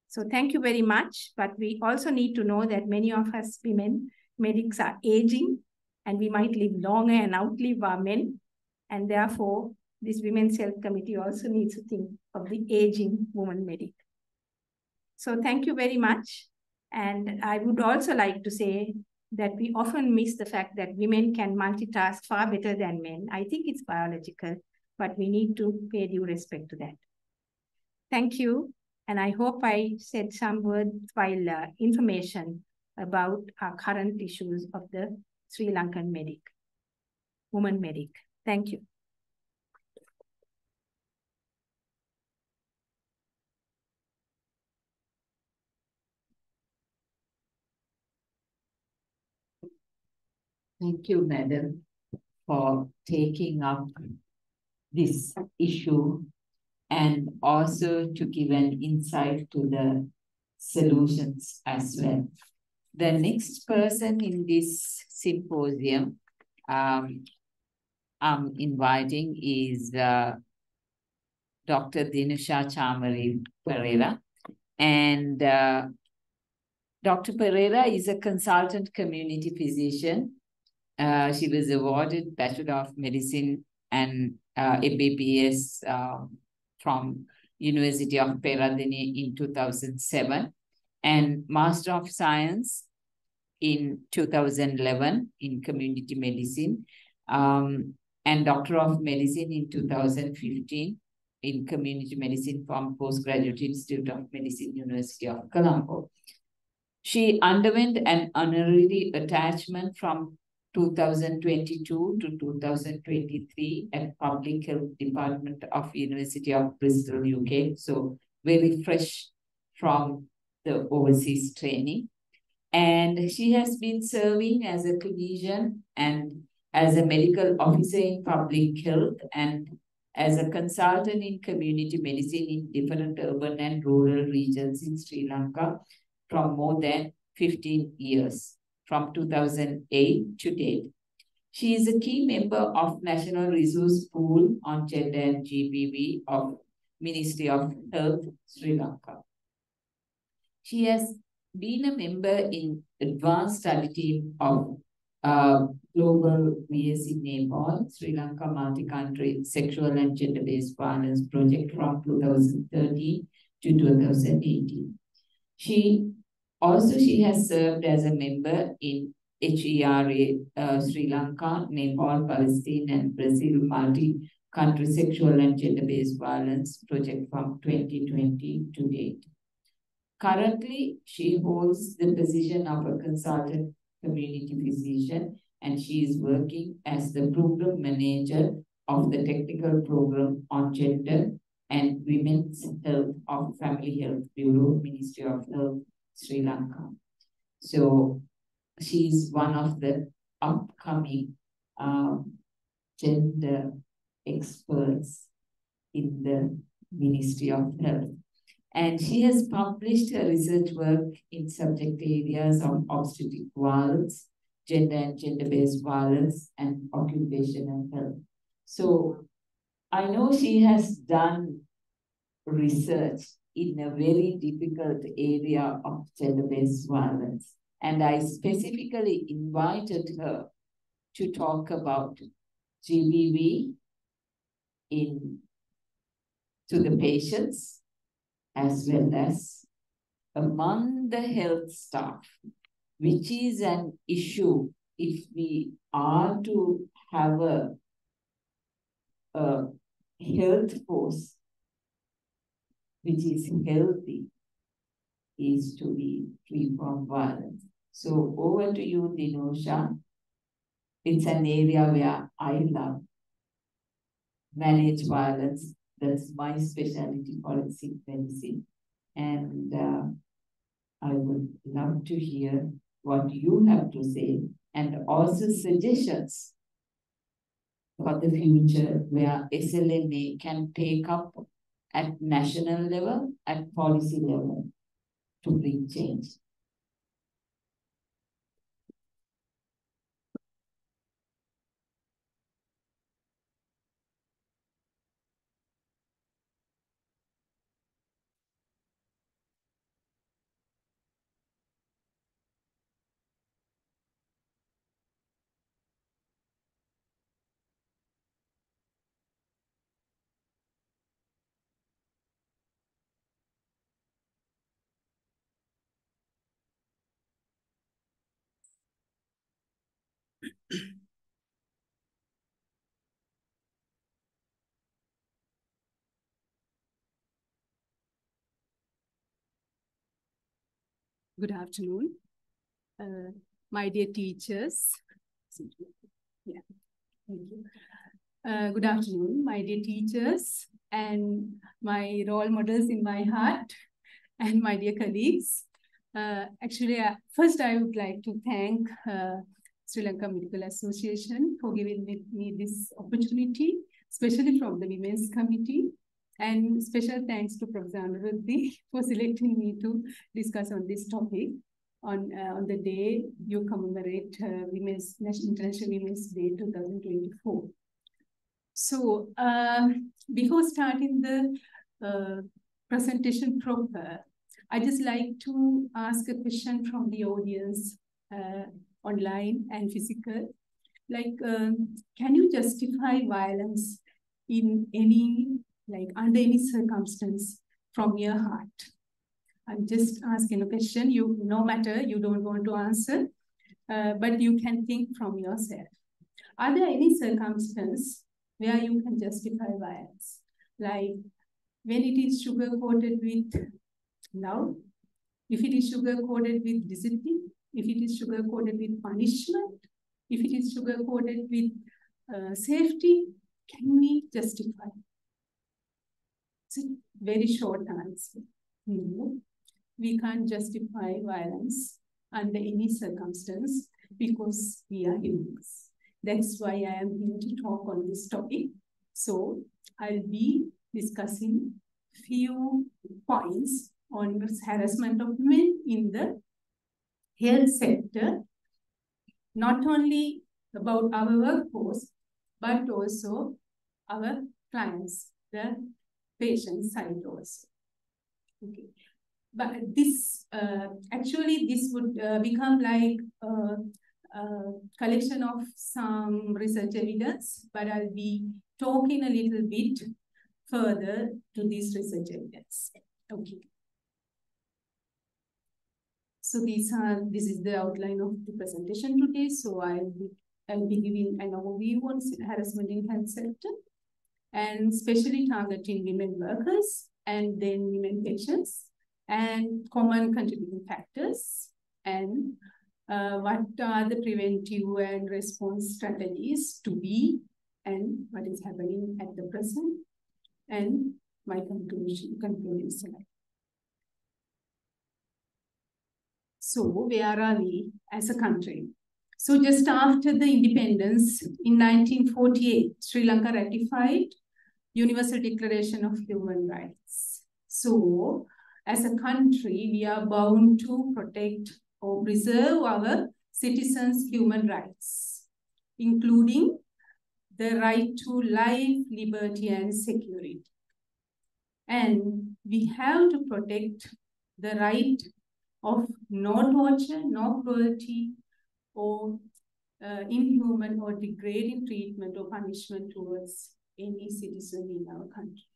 So thank you very much. But we also need to know that many of us women medics are aging and we might live longer and outlive our men. And therefore, this Women's Health Committee also needs to think of the aging woman medic. So thank you very much. And I would also like to say that we often miss the fact that women can multitask far better than men. I think it's biological, but we need to pay due respect to that. Thank you. And I hope I said some worthwhile uh, information about our current issues of the Sri Lankan medic, woman medic. Thank you. Thank you, Madam, for taking up this issue and also to give an insight to the solutions as well. The next person in this symposium um, I'm inviting is uh, Dr. Dinusha Chamari Pereira. And uh, Dr. Pereira is a consultant community physician. Uh, she was awarded Bachelor of Medicine and uh, MBBS uh, from University of Peradeniya in 2007 and Master of Science in 2011 in Community Medicine um, and Doctor of Medicine in 2015 in Community Medicine from Postgraduate Institute of Medicine, University of Colombo. She underwent an honorary attachment from 2022 to 2023 at Public Health Department of University of Bristol, UK. So very fresh from the overseas training. And she has been serving as a clinician and as a medical officer in public health and as a consultant in community medicine in different urban and rural regions in Sri Lanka from more than 15 years from 2008 to date. She is a key member of National Resource Pool on Gender and GBV of Ministry of Health, Sri Lanka. She has been a member in advanced study team of uh, Global VSC Nepal, Sri Lanka Multi-Country Sexual and Gender-Based Violence Project from 2013 to 2018. She also, she has served as a member in HERA, uh, Sri Lanka, Nepal, Palestine, and Brazil multi-country sexual and gender-based violence project from 2020 to date. Currently, she holds the position of a consultant community physician and she is working as the program manager of the technical program on gender and women's health of Family Health Bureau, Ministry of Health, Sri Lanka. So she's one of the upcoming um, gender experts in the Ministry of Health. And she has published her research work in subject areas of obstetric violence, gender and gender-based violence, and occupational health. So I know she has done research in a very difficult area of gender-based violence. And I specifically invited her to talk about GBV in to the patients as well as among the health staff, which is an issue if we are to have a a health force which is healthy is to be free from violence. So over to you, Dinusha. It's an area where I love manage violence. That's my specialty, forensic medicine. And uh, I would love to hear what you have to say and also suggestions for the future where SLMA can take up at national level, at policy level to bring change. Good afternoon, uh, my dear teachers. Yeah, thank you. Uh, good afternoon, my dear teachers and my role models in my heart and my dear colleagues. Uh, actually, uh, first I would like to thank uh, Sri Lanka Medical Association for giving me, me this opportunity, especially from the Women's Committee and special thanks to Professor Anuruddhi for selecting me to discuss on this topic on, uh, on the day you commemorate uh, Women's National International Women's Day 2024. So uh, before starting the uh, presentation proper, I just like to ask a question from the audience uh, online and physical. Like, um, can you justify violence in any like under any circumstance from your heart? I'm just asking a question. You, no matter, you don't want to answer, uh, but you can think from yourself. Are there any circumstance where you can justify violence? Like when it is sugar-coated with love, if it is sugar-coated with discipline, if it is sugar-coated with punishment, if it is sugar-coated with uh, safety, can we justify? It's a very short answer. No, we can't justify violence under any circumstance because we are humans. That's why I am here to talk on this topic. So I'll be discussing few points on harassment of women in the health sector, not only about our workforce, but also our clients, the patient side also. Okay. But this, uh, actually, this would uh, become like a, a, collection of some research evidence, but I'll be talking a little bit further to this research evidence. Okay. So these are, this is the outline of the presentation today. So I'll be, I'll be giving an overview on harassment in health sector and especially targeting women workers and then women patients and common contributing factors and uh, what are the preventive and response strategies to be and what is happening at the present and my conclusion concluding slide. So where are we as a country? So just after the independence in 1948, Sri Lanka ratified Universal Declaration of Human Rights. So as a country, we are bound to protect or preserve our citizens' human rights, including the right to life, liberty, and security. And we have to protect the right of no torture, no cruelty, or uh, inhuman or degrading treatment or punishment towards any citizen in our country.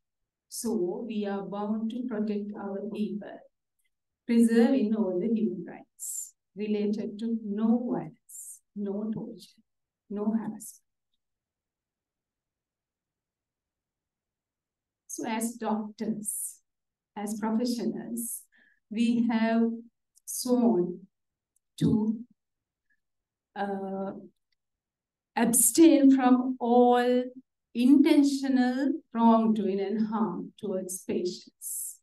So we are bound to protect our people, preserving all the human rights related to no violence, no torture, no harassment. So as doctors, as professionals, we have sworn to uh, abstain from all intentional wrongdoing and harm towards patients,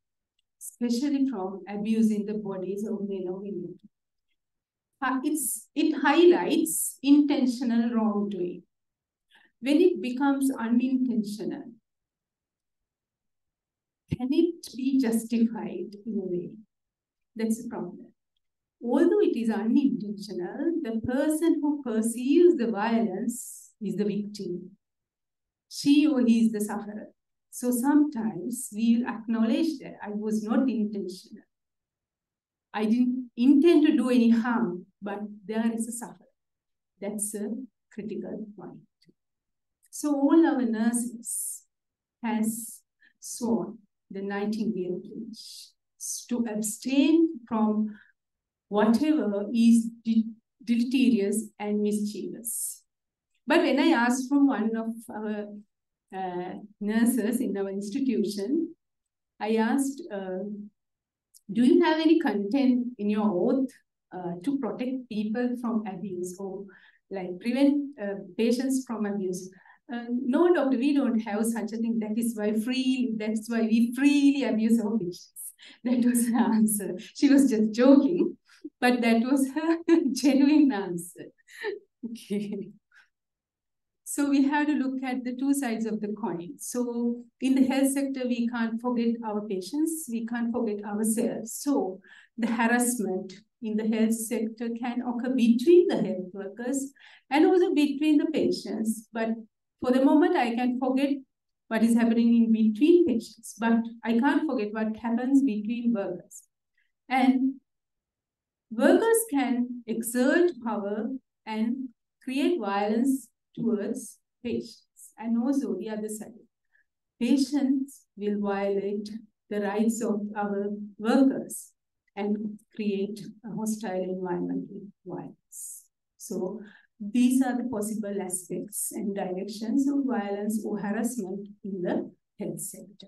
especially from abusing the bodies of men or women. Uh, it's, it highlights intentional wrongdoing. When it becomes unintentional, can it be justified in a way? That's the problem. Although it is unintentional, the person who perceives the violence is the victim. She or he is the sufferer. So sometimes we acknowledge that I was not intentional. I didn't intend to do any harm, but there is a sufferer. That's a critical point. So all our nurses has sworn the Nightingale Pledge to abstain from whatever is deleterious and mischievous. But when I asked from one of our uh, nurses in our institution, I asked, uh, do you have any content in your oath uh, to protect people from abuse or like prevent uh, patients from abuse? Uh, no, doctor, we don't have such a thing. That is why free. That's why we freely abuse our patients. That was her answer. She was just joking, but that was her genuine answer. Okay. So we have to look at the two sides of the coin. So in the health sector, we can't forget our patients, we can't forget ourselves. So the harassment in the health sector can occur between the health workers and also between the patients. But for the moment, I can forget what is happening in between patients, but I can't forget what happens between workers. And workers can exert power and create violence towards patients. And also the other side, patients will violate the rights of our workers and create a hostile environment with violence. So these are the possible aspects and directions of violence or harassment in the health sector.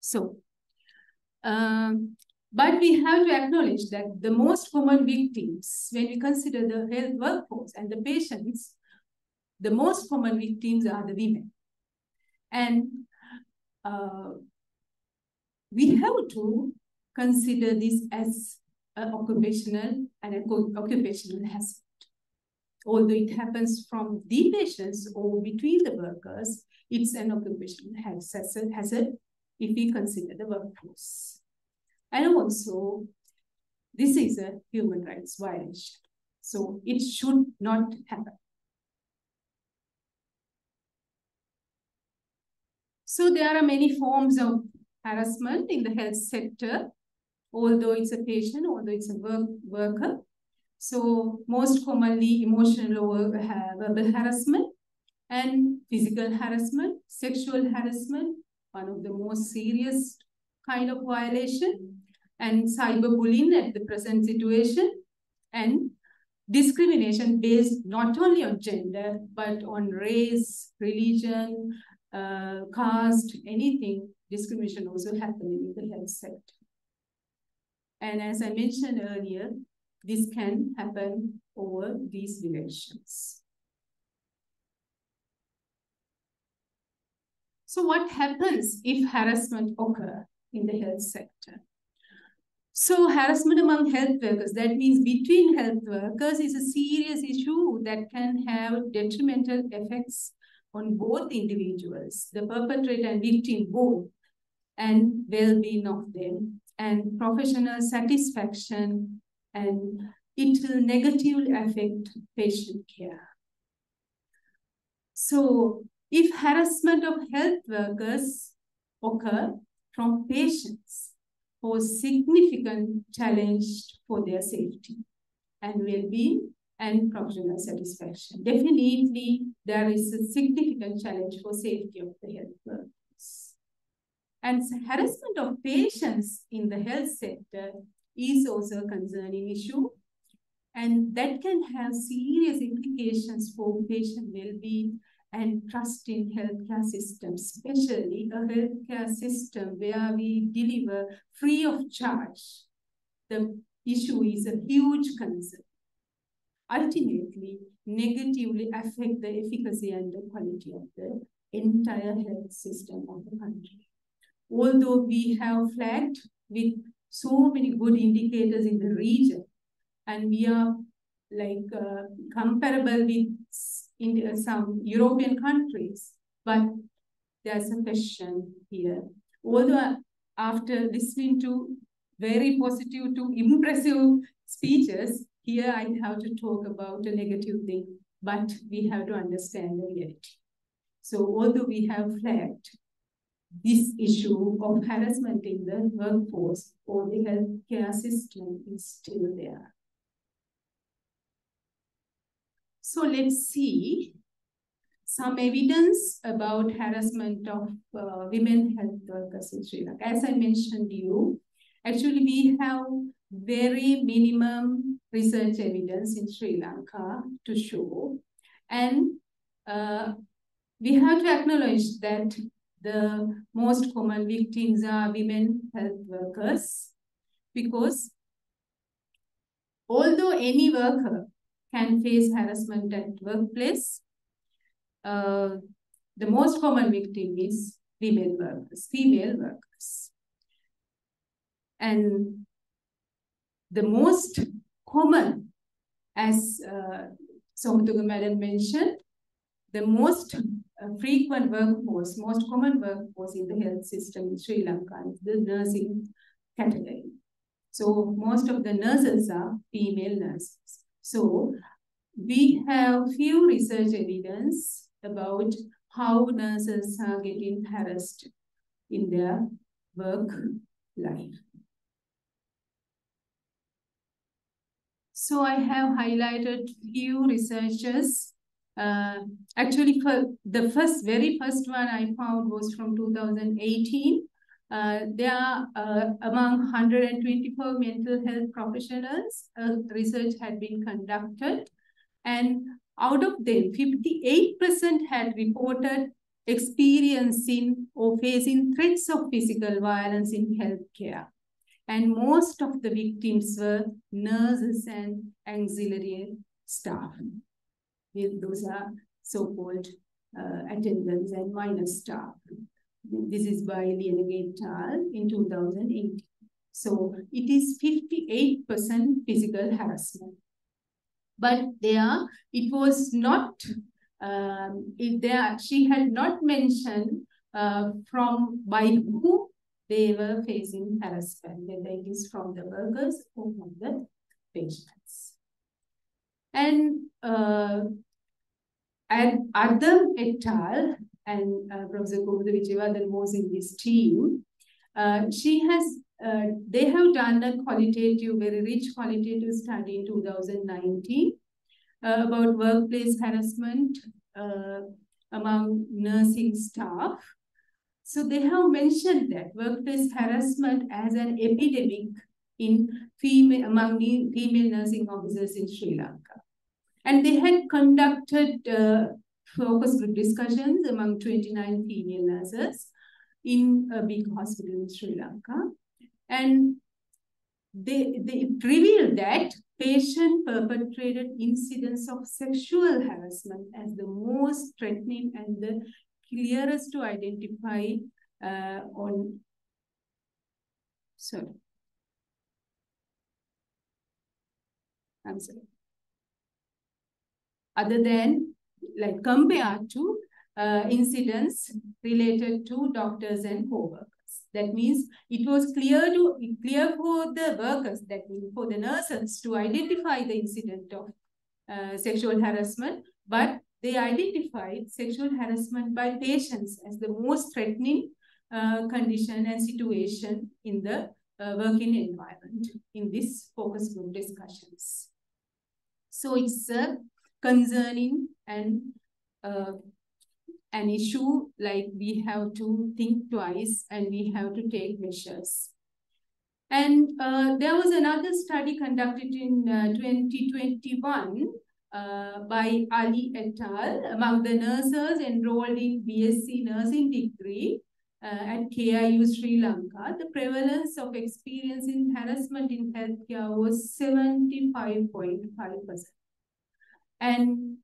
So, um, but we have to acknowledge that the most common victims, when we consider the health workforce and the patients, the most common victims are the women. And uh, we have to consider this as an occupational and an occupational hazard although it happens from the patients or between the workers, it's an occupational hazard, hazard if we consider the workforce. And also, this is a human rights violation. So it should not happen. So there are many forms of harassment in the health sector, although it's a patient, although it's a work, worker. So most commonly emotional or verbal harassment and physical harassment, sexual harassment, one of the most serious kind of violation, and cyberbullying at the present situation, and discrimination based not only on gender, but on race, religion, uh, caste, anything, discrimination also happening in the health sector. And as I mentioned earlier, this can happen over these relations. So what happens if harassment occur in the health sector? So harassment among health workers, that means between health workers is a serious issue that can have detrimental effects on both individuals, the perpetrator and victim both, and well-being of them, and professional satisfaction and it will negatively affect patient care. So if harassment of health workers occur from patients pose significant challenge for their safety and well-being and professional satisfaction. Definitely, there is a significant challenge for safety of the health workers. And harassment of patients in the health sector is also a concerning issue. And that can have serious implications for patient well-being and trust in healthcare systems, especially a healthcare system where we deliver free of charge. The issue is a huge concern. Ultimately, negatively affect the efficacy and the quality of the entire health system of the country. Although we have flagged with so many good indicators in the region, and we are like uh, comparable with in uh, some European countries, but there's a question here. Although after listening to very positive to impressive speeches, here I have to talk about a negative thing, but we have to understand the reality. So although we have flagged this issue of harassment in the workforce or the healthcare system is still there. So let's see some evidence about harassment of uh, women health workers in Sri Lanka. As I mentioned you, actually we have very minimum research evidence in Sri Lanka to show. And uh, we have to acknowledge that the most common victims are women health workers because although any worker can face harassment at workplace. Uh, the most common victim is female workers, female workers. And the most common, as uh, Somutuga madam mentioned, the most uh, frequent workforce, most common workforce in the health system in Sri Lanka is the nursing category. So most of the nurses are female nurses. So we have few research evidence about how nurses are getting harassed in their work life. So I have highlighted few researchers. Uh, actually, for the first, very first one I found was from 2018. Uh, there are uh, among 124 mental health professionals, uh, research had been conducted. And out of them, 58% had reported experiencing or facing threats of physical violence in healthcare. And most of the victims were nurses and auxiliary staff. Those are so-called uh, attendants and minor staff. This is by Lienegate in 2008. So it is 58% physical harassment. But there, it was not, um, there, she had not mentioned uh, from by who they were facing harassment, whether it is from the workers or from the patients. And uh, and Adam et al and uh, Professor Kumudu Wijewardena was in this team. Uh, she has, uh, they have done a qualitative, very rich qualitative study in 2019 uh, about workplace harassment uh, among nursing staff. So they have mentioned that workplace harassment as an epidemic in female among female nursing officers in Sri Lanka. And they had conducted uh, focus group discussions among 29 female nurses in a big hospital in Sri Lanka. And they, they revealed that patient perpetrated incidents of sexual harassment as the most threatening and the clearest to identify uh, on sorry. I'm sorry. Other than like compared to uh, incidents related to doctors and co-workers. That means it was clear to clear for the workers, that means for the nurses to identify the incident of uh, sexual harassment, but they identified sexual harassment by patients as the most threatening uh, condition and situation in the uh, working environment in this focus group discussions. So it's a concerning and uh, an issue like we have to think twice and we have to take measures. And uh, there was another study conducted in uh, 2021 uh, by Ali et al. among the nurses enrolled in BSc nursing degree uh, at KIU Sri Lanka, the prevalence of experiencing harassment in healthcare was 75.5%. And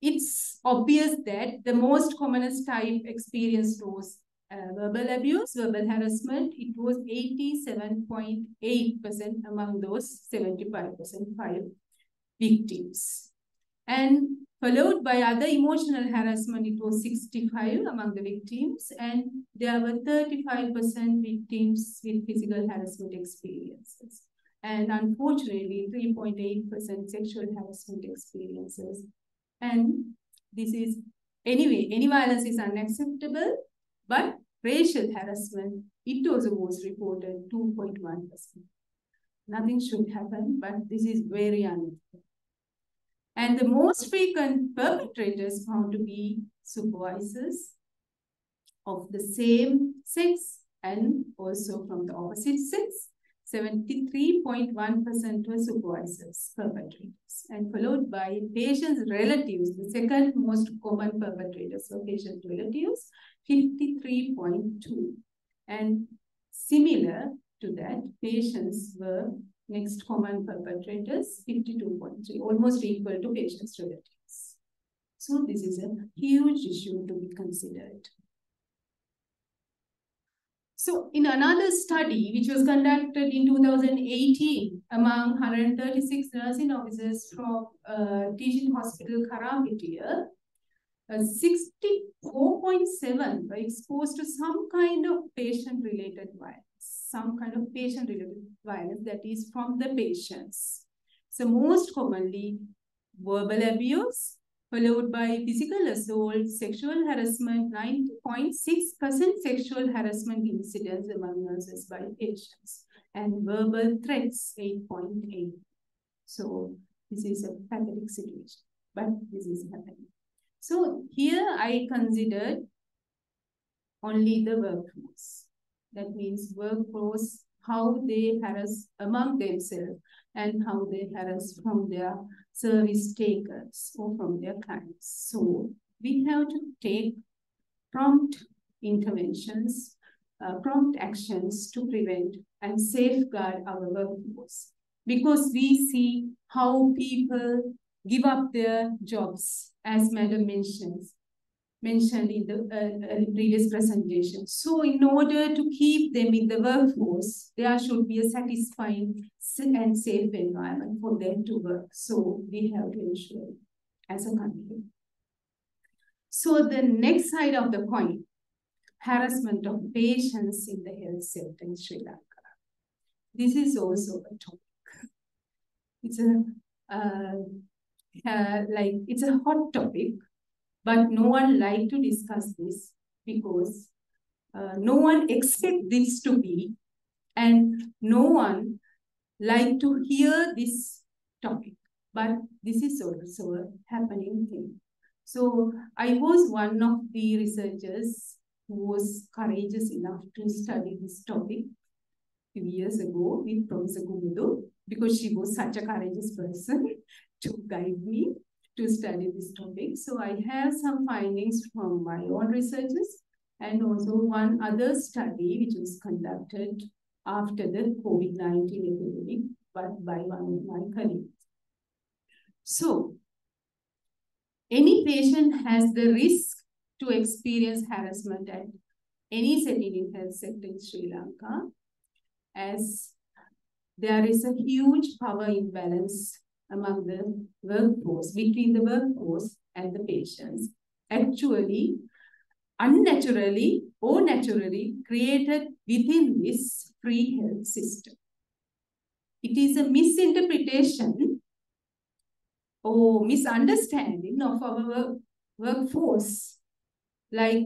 it's obvious that the most commonest type experienced was uh, verbal abuse, verbal harassment. It was 87.8% among those 75% victims. And followed by other emotional harassment, it was 65 among the victims. And there were 35% victims with physical harassment experiences. And unfortunately, 3.8% sexual harassment experiences and this is, anyway, any violence is unacceptable, but racial harassment, it also was reported 2.1%. Nothing should happen, but this is very unacceptable. And the most frequent perpetrators found to be supervisors of the same sex and also from the opposite sex 73.1% were supervisors, perpetrators, and followed by patients' relatives, the second most common perpetrators were patient relatives, 53.2. And similar to that, patients were next common perpetrators, 52.3, almost equal to patients' relatives. So this is a huge issue to be considered. So in another study, which was conducted in 2018 among 136 nursing officers from uh, teaching hospital Karapitiya, uh, 64.7 were exposed to some kind of patient-related violence, some kind of patient-related violence that is from the patients. So most commonly, verbal abuse, followed by physical assault, sexual harassment, 90.6% sexual harassment incidents among nurses by patients, and verbal threats, 8.8. So this is a pathetic situation, but this is happening. So here I considered only the workforce. That means workforce, how they harass among themselves and how they harass from their service takers or from their clients. So we have to take prompt interventions, uh, prompt actions to prevent and safeguard our workforce. Because we see how people give up their jobs, as Madam mentions, mentioned in the uh, uh, previous presentation. So in order to keep them in the workforce, there should be a satisfying and safe environment for them to work. So we have to ensure as a country. So the next side of the coin, harassment of patients in the health sector in Sri Lanka. This is also a topic. It's a uh, uh, like it's a hot topic but no one like to discuss this because uh, no one expect this to be, and no one like to hear this topic. But this is also a happening thing. So I was one of the researchers who was courageous enough to study this topic few years ago with Professor Kumudu because she was such a courageous person to guide me to study this topic. So I have some findings from my own researches and also one other study which was conducted after the COVID-19 epidemic but by one of my colleagues. So any patient has the risk to experience harassment at any setting in health sector in Sri Lanka as there is a huge power imbalance among the workforce, between the workforce and the patients, actually unnaturally or naturally created within this free health system. It is a misinterpretation or misunderstanding of our workforce. Like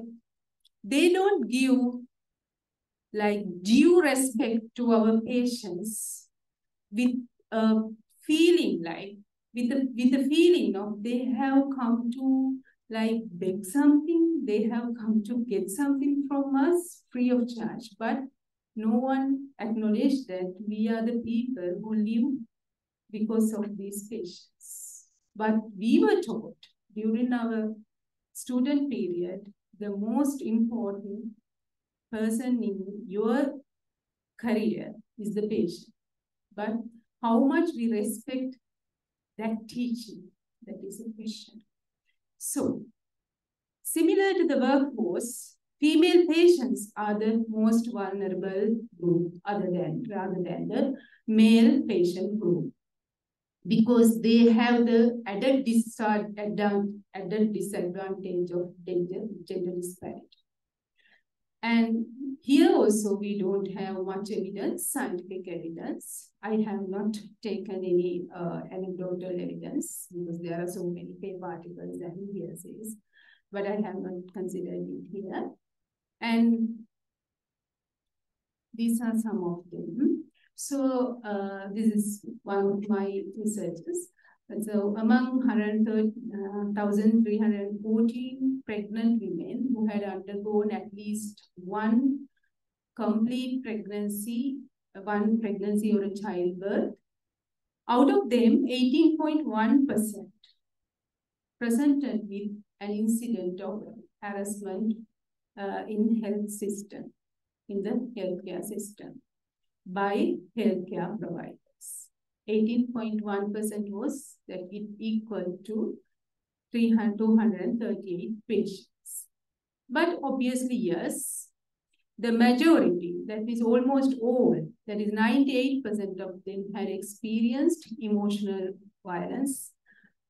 they don't give like due respect to our patients with a feeling like with the with the feeling of they have come to like beg something, they have come to get something from us free of charge. But no one acknowledged that we are the people who live because of these patients. But we were taught during our student period, the most important person in your career is the patient. But how much we respect that teaching, that is a question. So, similar to the workforce, female patients are the most vulnerable group other than, rather than the male patient group because they have the added, added disadvantage of gender, gender disparity. And here also we don't have much evidence, scientific evidence. I have not taken any uh, anecdotal evidence because there are so many paper articles and hearsays, but I have not considered it here. And these are some of them. So uh, this is one of my researches. So among 1,314 uh, pregnant women who had undergone at least one complete pregnancy, one pregnancy or a childbirth, out of them, 18.1% presented with an incident of harassment uh, in health system, in the healthcare system by healthcare providers. 18.1% was that it equal to 238 patients. But obviously, yes, the majority, that is almost all, that is 98% of them had experienced emotional violence,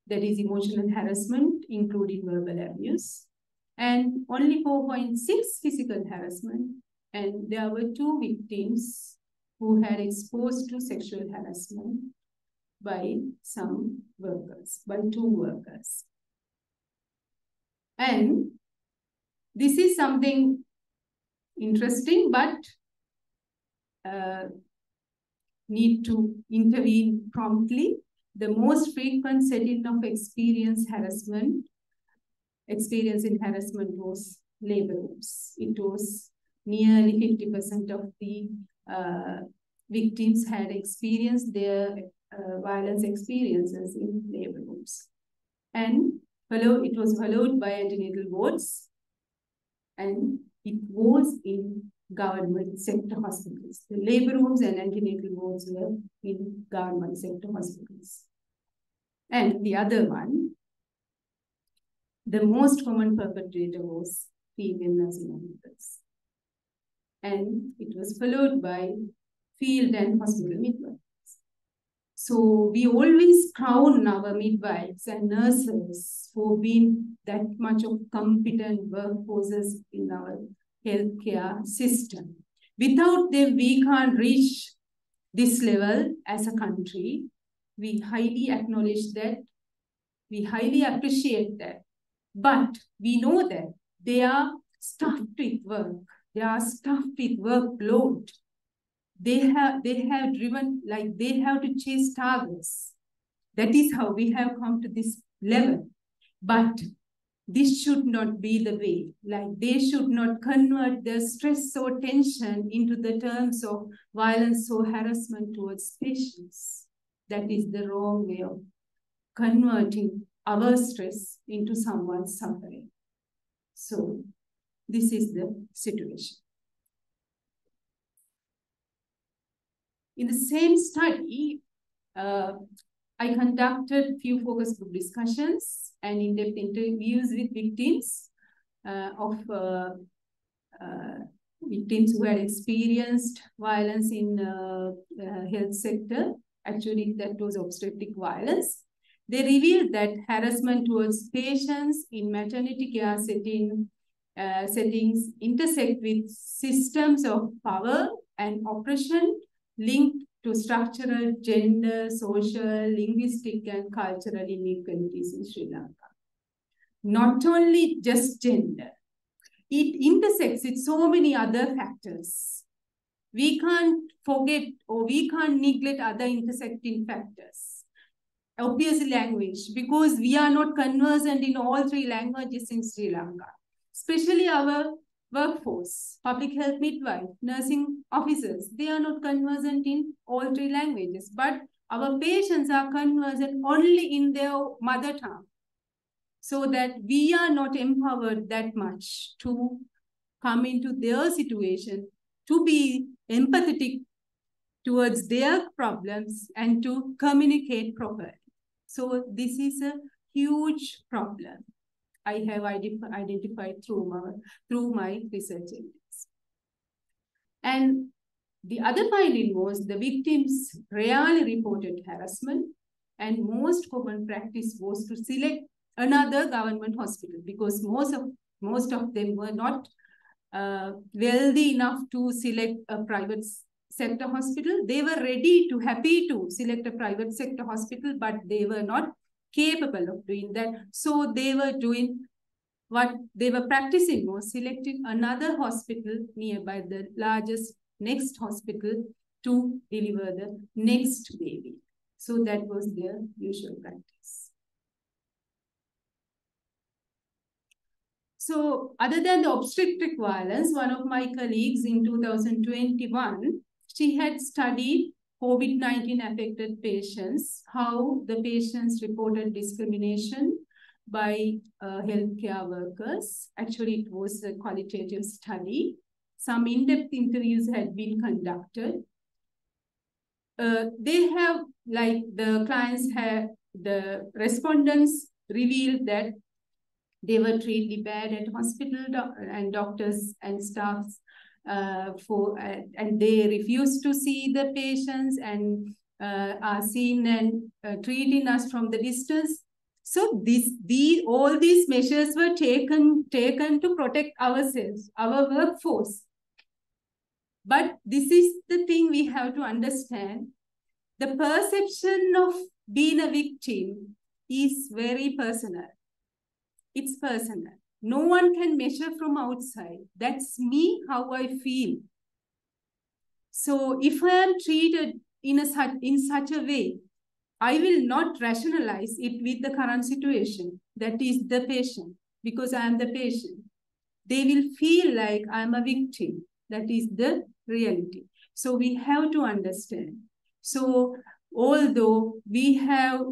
that is emotional harassment, including verbal abuse, and only 4.6 physical harassment. And there were two victims who had exposed to sexual harassment by some workers, by two workers. And this is something interesting, but uh, need to intervene promptly. The most frequent setting of experience harassment, experience in harassment was labor rooms. It was nearly 50% of the victims had experienced their uh, violence experiences in labor rooms. And it was followed by antenatal wards, and it was in government sector hospitals. The labor rooms and antenatal wards were in government sector hospitals. And the other one, the most common perpetrator was female nursing hospitals and it was followed by field and hospital midwives. So we always crown our midwives and nurses for being that much of competent workforces in our healthcare system. Without them, we can't reach this level as a country. We highly acknowledge that. We highly appreciate that. But we know that they are stuffed with work they are stuffed with workload. They have they have driven like they have to chase targets. That is how we have come to this level. But this should not be the way. Like they should not convert their stress or tension into the terms of violence or harassment towards patients. That is the wrong way of converting our stress into someone's suffering. So this is the situation. In the same study, uh, I conducted few focus group discussions and in-depth interviews with victims uh, of uh, uh victims who had experienced violence in uh, health sector. Actually, that was obstetric violence. They revealed that harassment towards patients in maternity care setting uh, settings intersect with systems of power and oppression linked to structural gender, social, linguistic, and cultural inequalities in Sri Lanka. Not only just gender, it intersects with so many other factors. We can't forget or we can't neglect other intersecting factors. Obviously language, because we are not conversant in all three languages in Sri Lanka especially our workforce, public health midwife, nursing officers, they are not conversant in all three languages. But our patients are conversant only in their mother tongue so that we are not empowered that much to come into their situation, to be empathetic towards their problems and to communicate properly. So this is a huge problem I have identified through my, through my research. And the other finding was the victims rarely reported harassment and most common practice was to select another government hospital because most of most of them were not uh, wealthy enough to select a private sector hospital. They were ready to, happy to select a private sector hospital, but they were not capable of doing that. So they were doing what they were practicing was selecting another hospital nearby the largest next hospital to deliver the next baby. So that was their usual practice. So other than the obstetric violence, one of my colleagues in 2021, she had studied COVID-19 affected patients, how the patients reported discrimination by uh, healthcare workers. Actually, it was a qualitative study. Some in-depth interviews had been conducted. Uh, they have, like the clients have, the respondents revealed that they were treated bad at hospital and doctors and staffs uh, for uh, and they refuse to see the patients and uh, are seen and uh, treating us from the distance. So this, the, all these measures were taken, taken to protect ourselves, our workforce. But this is the thing we have to understand. The perception of being a victim is very personal. It's personal. No one can measure from outside. That's me, how I feel. So if I am treated in, a, in such a way, I will not rationalize it with the current situation. That is the patient, because I am the patient. They will feel like I'm a victim. That is the reality. So we have to understand. So although we have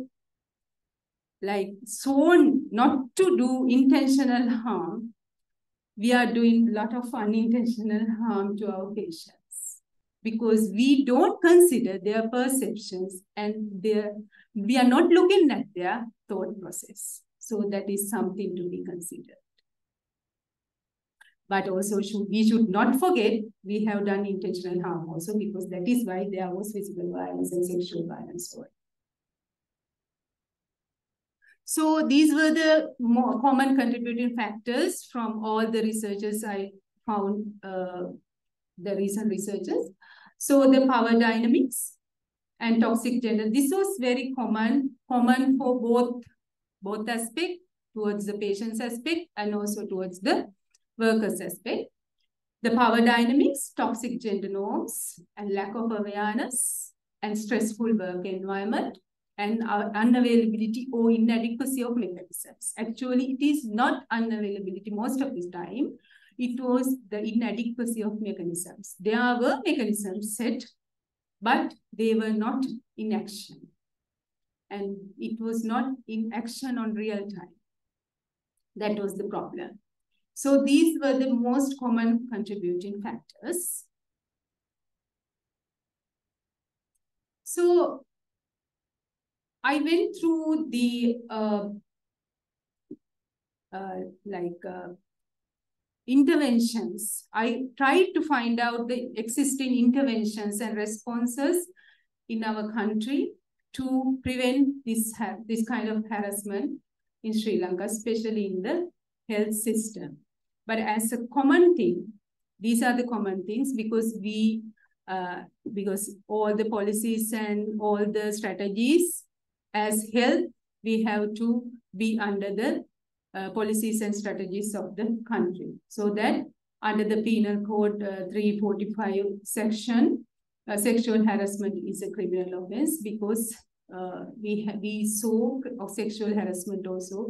like sworn not to do intentional harm, we are doing a lot of unintentional harm to our patients because we don't consider their perceptions and their we are not looking at their thought process. So that is something to be considered. But also should, we should not forget we have done intentional harm also because that is why there was physical violence and sexual violence. So these were the more common contributing factors from all the researchers I found, uh, the recent researchers. So the power dynamics and toxic gender. This was very common, common for both, both aspect, towards the patient's aspect and also towards the workers aspect. The power dynamics, toxic gender norms, and lack of awareness and stressful work environment and uh, unavailability or inadequacy of mechanisms. Actually, it is not unavailability most of the time. It was the inadequacy of mechanisms. There were mechanisms set, but they were not in action. And it was not in action on real time. That was the problem. So these were the most common contributing factors. So I went through the uh, uh, like uh, interventions. I tried to find out the existing interventions and responses in our country to prevent this, this kind of harassment in Sri Lanka, especially in the health system. But as a common thing, these are the common things because we, uh, because all the policies and all the strategies as health, we have to be under the uh, policies and strategies of the country. So that under the Penal Code uh, 345 section, uh, sexual harassment is a criminal offense because uh, we we saw sexual harassment also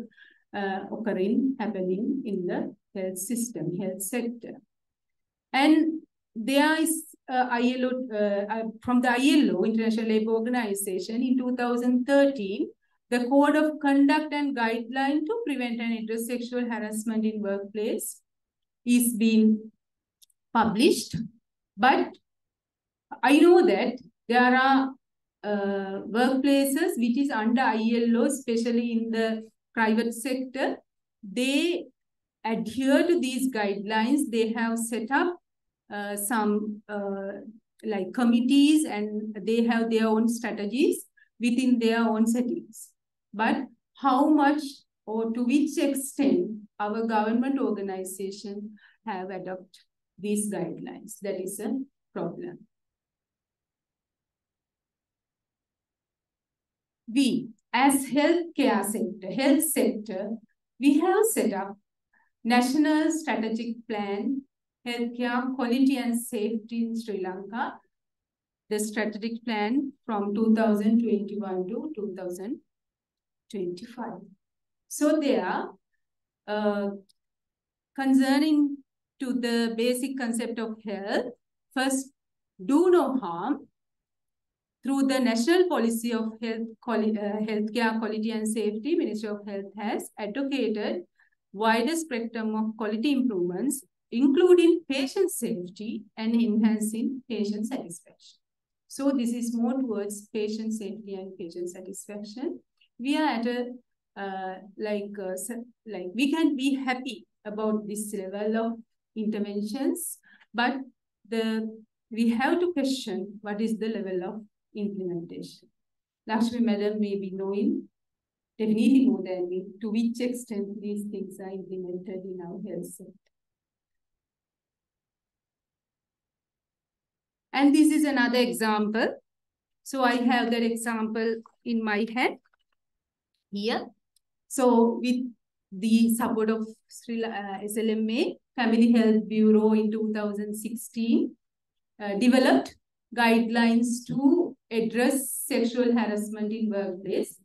uh, occurring, happening in the health system, health sector. And there is uh, ILO, uh, from the ILO, International Labour Organization, in 2013, the Code of Conduct and Guideline to Prevent and Address Sexual Harassment in Workplace is being published. But I know that there are uh, workplaces which is under ILO, especially in the private sector. They adhere to these guidelines. They have set up uh, some uh, like committees and they have their own strategies within their own settings. But how much or to which extent our government organization have adopted these guidelines, that is a problem. We, as healthcare sector, health sector, we have set up National Strategic Plan, Healthcare Quality and Safety in Sri Lanka, the strategic plan from 2021 to 2025. So there, uh, concerning to the basic concept of health, first, do no harm, through the National Policy of Health, Quali uh, Healthcare Quality and Safety, Ministry of Health has advocated wider spectrum of quality improvements, including patient safety and enhancing patient satisfaction. So this is more towards patient safety and patient satisfaction. We are at a, uh, like, uh, like we can be happy about this level of interventions, but the we have to question what is the level of implementation. Lakshmi Madam may be knowing definitely more than me to which extent these things are implemented in our health sector. And this is another example. So I have that example in my head here. So with the support of Sri, uh, SLMA, Family Health Bureau in 2016, uh, developed guidelines to address sexual harassment in workplace.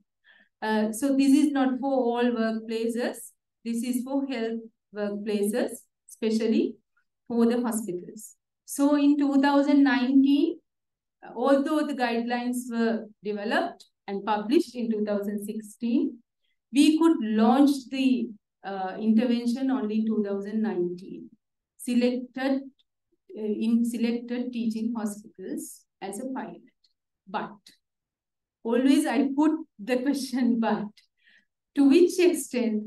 Uh, so this is not for all workplaces. This is for health workplaces, especially for the hospitals. So in 2019, uh, although the guidelines were developed and published in 2016, we could launch the uh, intervention only in 2019. Selected uh, in selected teaching hospitals as a pilot. But always I put the question, but to which extent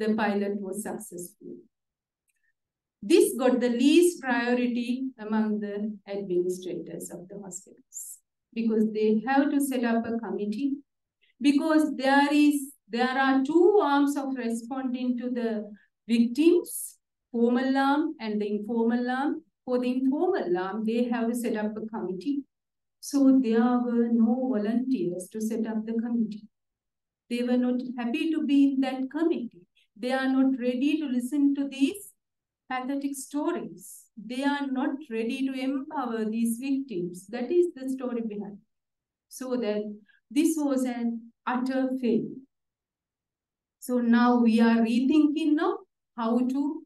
the pilot was successful? This got the least priority among the administrators of the hospitals because they have to set up a committee because there is there are two arms of responding to the victims, formal arm and the informal arm. For the informal arm, they have to set up a committee. So there were no volunteers to set up the committee. They were not happy to be in that committee. They are not ready to listen to these pathetic stories. They are not ready to empower these victims. That is the story behind. So that this was an utter failure. So now we are rethinking now how to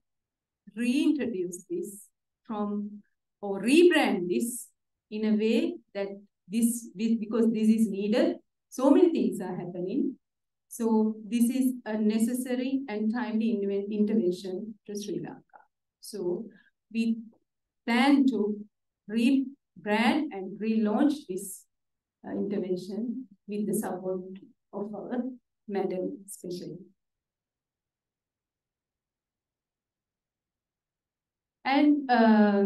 reintroduce this from or rebrand this in a way that this, because this is needed. So many things are happening. So this is a necessary and timely intervention to Sri Lanka. So we plan to rebrand and relaunch this uh, intervention with the support of our madam especially. And uh,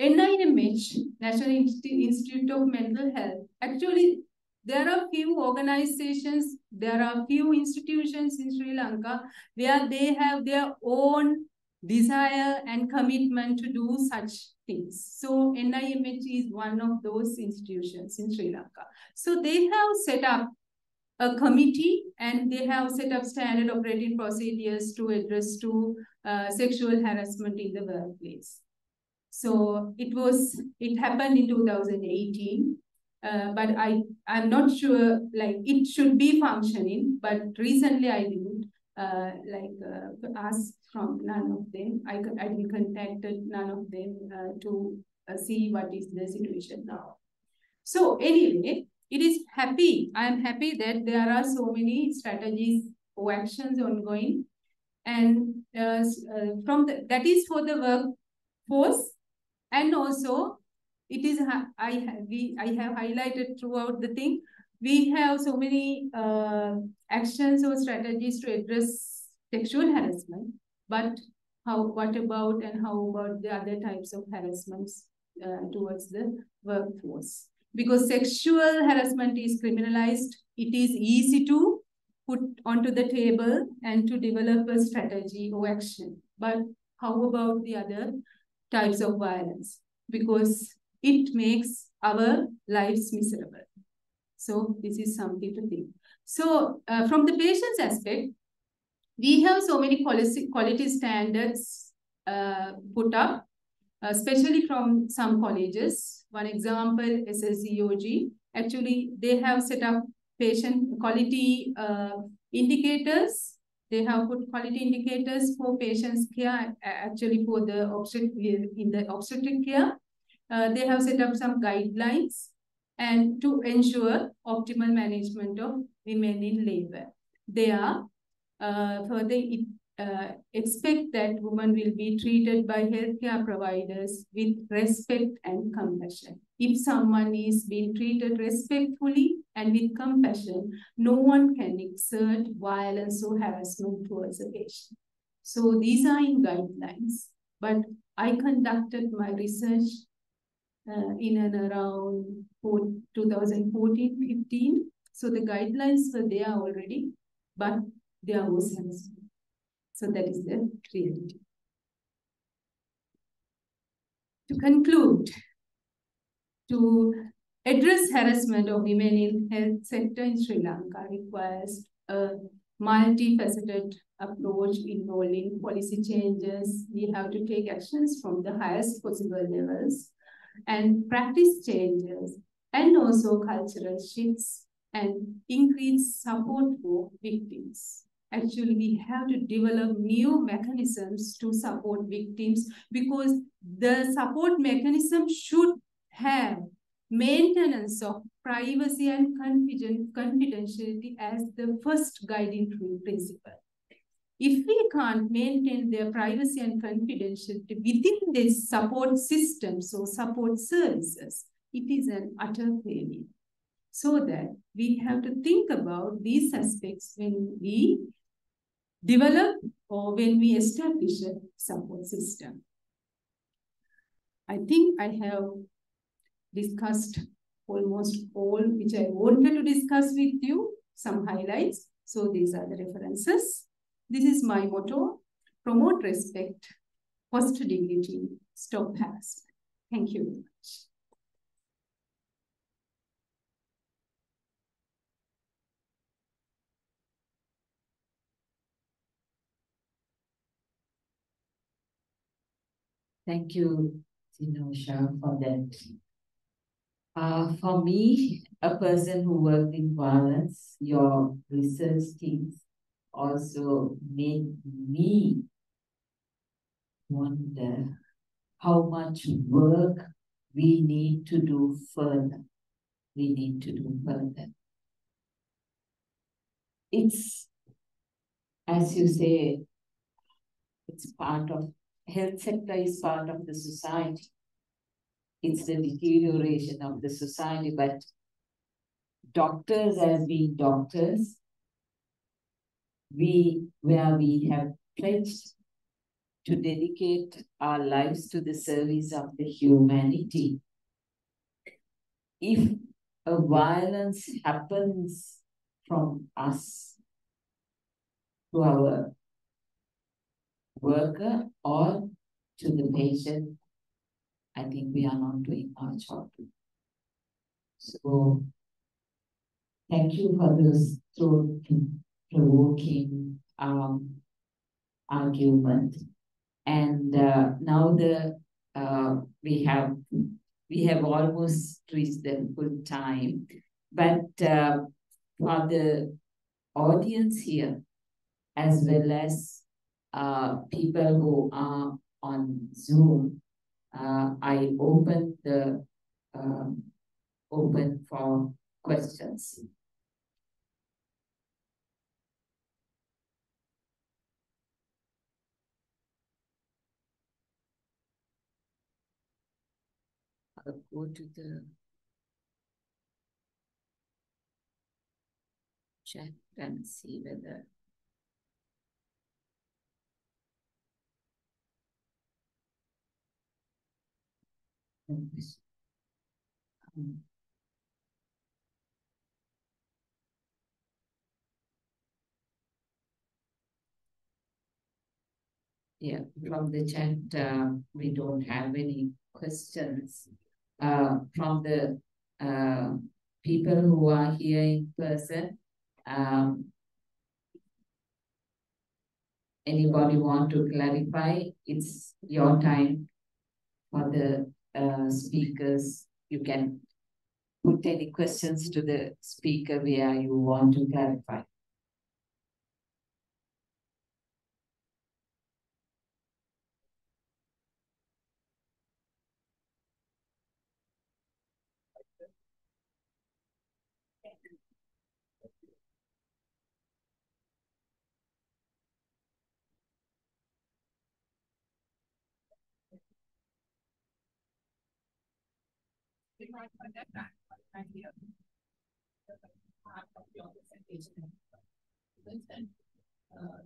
NIMH, National Institute of Mental Health, actually there are few organizations, there are few institutions in Sri Lanka where they have their own desire and commitment to do such things. So NIMH is one of those institutions in Sri Lanka. So they have set up a committee and they have set up standard operating procedures to address to uh, sexual harassment in the workplace. So it was, it happened in 2018, uh, but I, I'm not sure, like it should be functioning, but recently I uh, like uh, from none of them. I, I contacted none of them uh, to uh, see what is the situation now. So anyway, it is happy. I am happy that there are so many strategies or actions ongoing. And uh, from the, that is for the workforce and also it is I we I have highlighted throughout the thing. We have so many uh, actions or strategies to address sexual harassment, but how what about and how about the other types of harassments uh, towards the workforce? Because sexual harassment is criminalized, it is easy to put onto the table and to develop a strategy or action. But how about the other types of violence? Because it makes our lives miserable. So this is something to think. So uh, from the patient's aspect, we have so many quality, quality standards uh, put up, especially from some colleges. One example, SLCOG, actually they have set up patient quality uh, indicators. They have put quality indicators for patients care, actually for the obstetric, in the obstetric care uh, they have set up some guidelines and to ensure optimal management of women in labor. They are uh, further uh, expect that women will be treated by healthcare providers with respect and compassion. If someone is being treated respectfully and with compassion, no one can exert violence or harassment towards a patient. So these are in guidelines, but I conducted my research uh, in and around 2014-15. So the guidelines were there already, but there was harassment. So that is the reality. To conclude, to address harassment of women in health sector in Sri Lanka requires a multifaceted approach involving policy changes. We have to take actions from the highest possible levels and practice changes and also cultural shifts and increased support for victims. Actually, we have to develop new mechanisms to support victims because the support mechanism should have maintenance of privacy and confidentiality as the first guiding principle. If we can't maintain their privacy and confidentiality within these support systems or support services, it is an utter failure. So that we have to think about these aspects when we develop or when we establish a support system. I think I have discussed almost all which I wanted to discuss with you, some highlights. So these are the references. This is my motto, promote respect, foster dignity, stop harassment. Thank you Thank you, Dinusha, for that. Uh, for me, a person who worked in violence, your research teams also made me wonder how much work we need to do further. We need to do further. It's, as you say, it's part of, health sector is part of the society. It's the deterioration of the society, but doctors as being doctors, we where we have pledged to dedicate our lives to the service of the humanity. If a violence happens from us to our worker or to the patient, I think we are not doing our job. So, thank you for those thought provoking um, argument. And uh, now the uh, we have we have almost reached the full time, but uh, for the audience here, as well as uh, people who are on Zoom, uh, I open the um, open for questions. I'll go to the chat and see whether um, yeah, from the chat, uh, we don't have any questions. Uh, from the uh, people who are here in person, um, anybody want to clarify? It's your time for the uh, speakers. You can put any questions to the speaker where you want to clarify.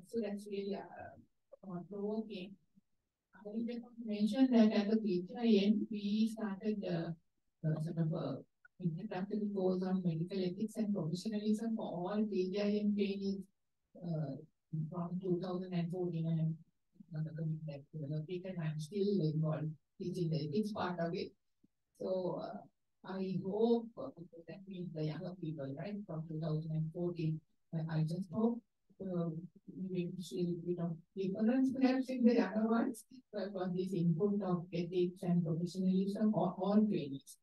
So that's provoking. I just mention that at the PGIM, we started uh, uh, sort of a introductory course on medical ethics and professionalism for all PGIM trainees uh, from 2014 and I'm that and I'm still involved teaching the ethics part of it. So uh, I hope that means the younger people, right, from 2014. I just hope uh, we bit of difference perhaps in the younger ones, for this input of ethics and professionalism or all trainings.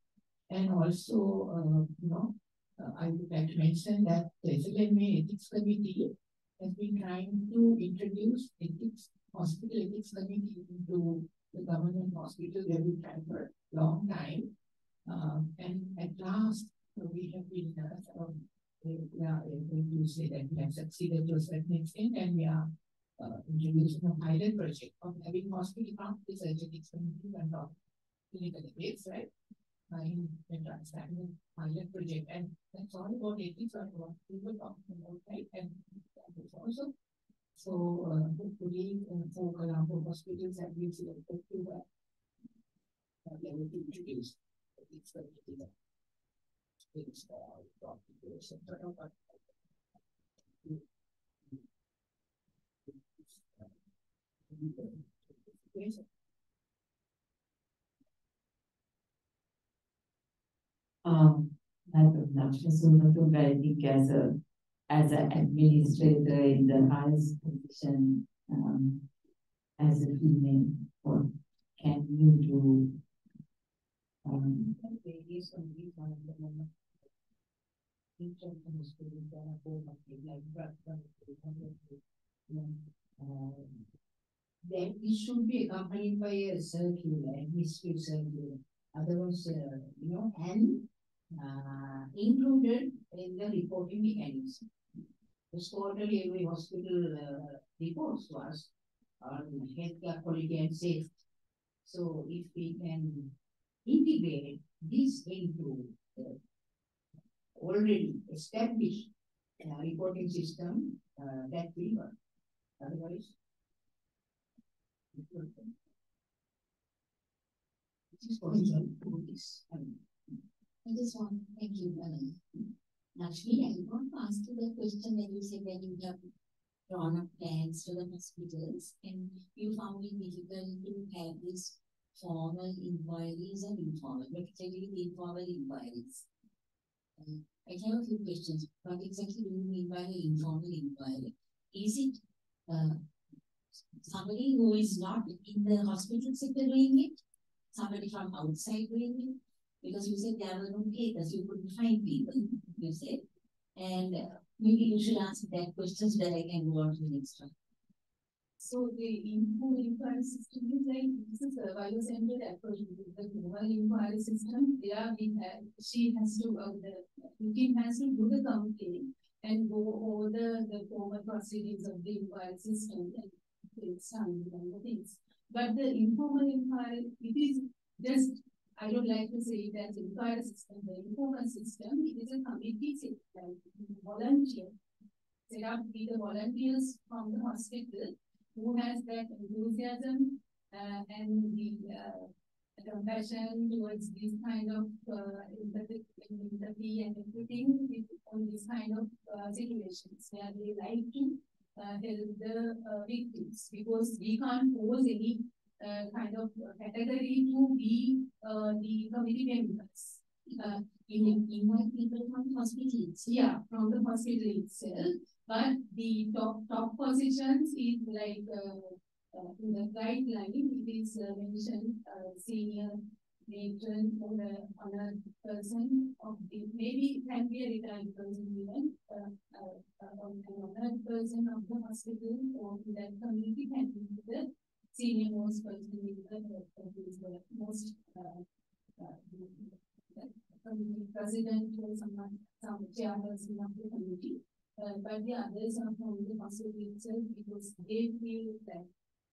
And also, uh, you know, uh, I would like to mention that the SLMA Ethics Committee has been trying to introduce ethics, hospital ethics committee into the government hospital. They've been trying for a long time. Uh, and at last, we have been, uh, um, we able to say that we have succeeded to a certain extent, and we are uh, introducing a pilot project of having hospital from the ethics committee and of clinical debates, right? Uh, in the understanding pilot project, and that's all about ethics and what people talking about, right? And also so uh, hopefully uh, for Colombo hospitals that we selected to uh, they will be that are brought to Um, think as a as an administrator in the highest position um, as a female, what can you do um, then it should be accompanied by a circular, administrative circular. Otherwise, uh, you know, and uh, included in the reporting mechanism. This quarterly every hospital uh, reports was on healthcare quality and safety. So if we can integrate this into the already established uh, reporting system uh, that will work. Otherwise, this is possible for this. I just want to thank you, uh, Lakshmi. I want to ask you the question when you said that you have drawn up plans to the hospitals and you found it difficult to have this formal inquiries and informal, particularly the informal inquiries. I have a few questions. What exactly do you mean by the informal inquiry? Is it uh, somebody who is not in the hospital sector doing it? Somebody from outside doing it? Because you said there were no papers, you couldn't find people, you said. And uh, maybe you should ask that question so that I can go on to the next one. So the info inquiry system is like, this is a bio-centered approach, the global inquiry system, there we have, she has to, uh, the victim has to do the complaint and go over the, the formal proceedings of the inquiry system and it's and the things. But the informal inquiry, it is just, I don't like to say it as inquiry system, the informal system, it is a committee system, volunteer, set up with the volunteers from the hospital who has that enthusiasm uh, and the uh, compassion towards this kind of uh, empathy, empathy and everything on this kind of uh, situations where they like to help the victims because we can't pose any kind of category to be the committee members. Uh, You invite people from hospitals. yeah, from the hospital itself, but the top, top positions is like, uh, uh, in the guideline, it is uh, mentioned, uh, senior matron or a, on a person of the, maybe can be a retired person even, uh, uh, on another person of the hospital or in that community can be the senior most person in the, most, president or someone, some chairperson of the community. Uh, but the others are from the hospital itself because they feel that.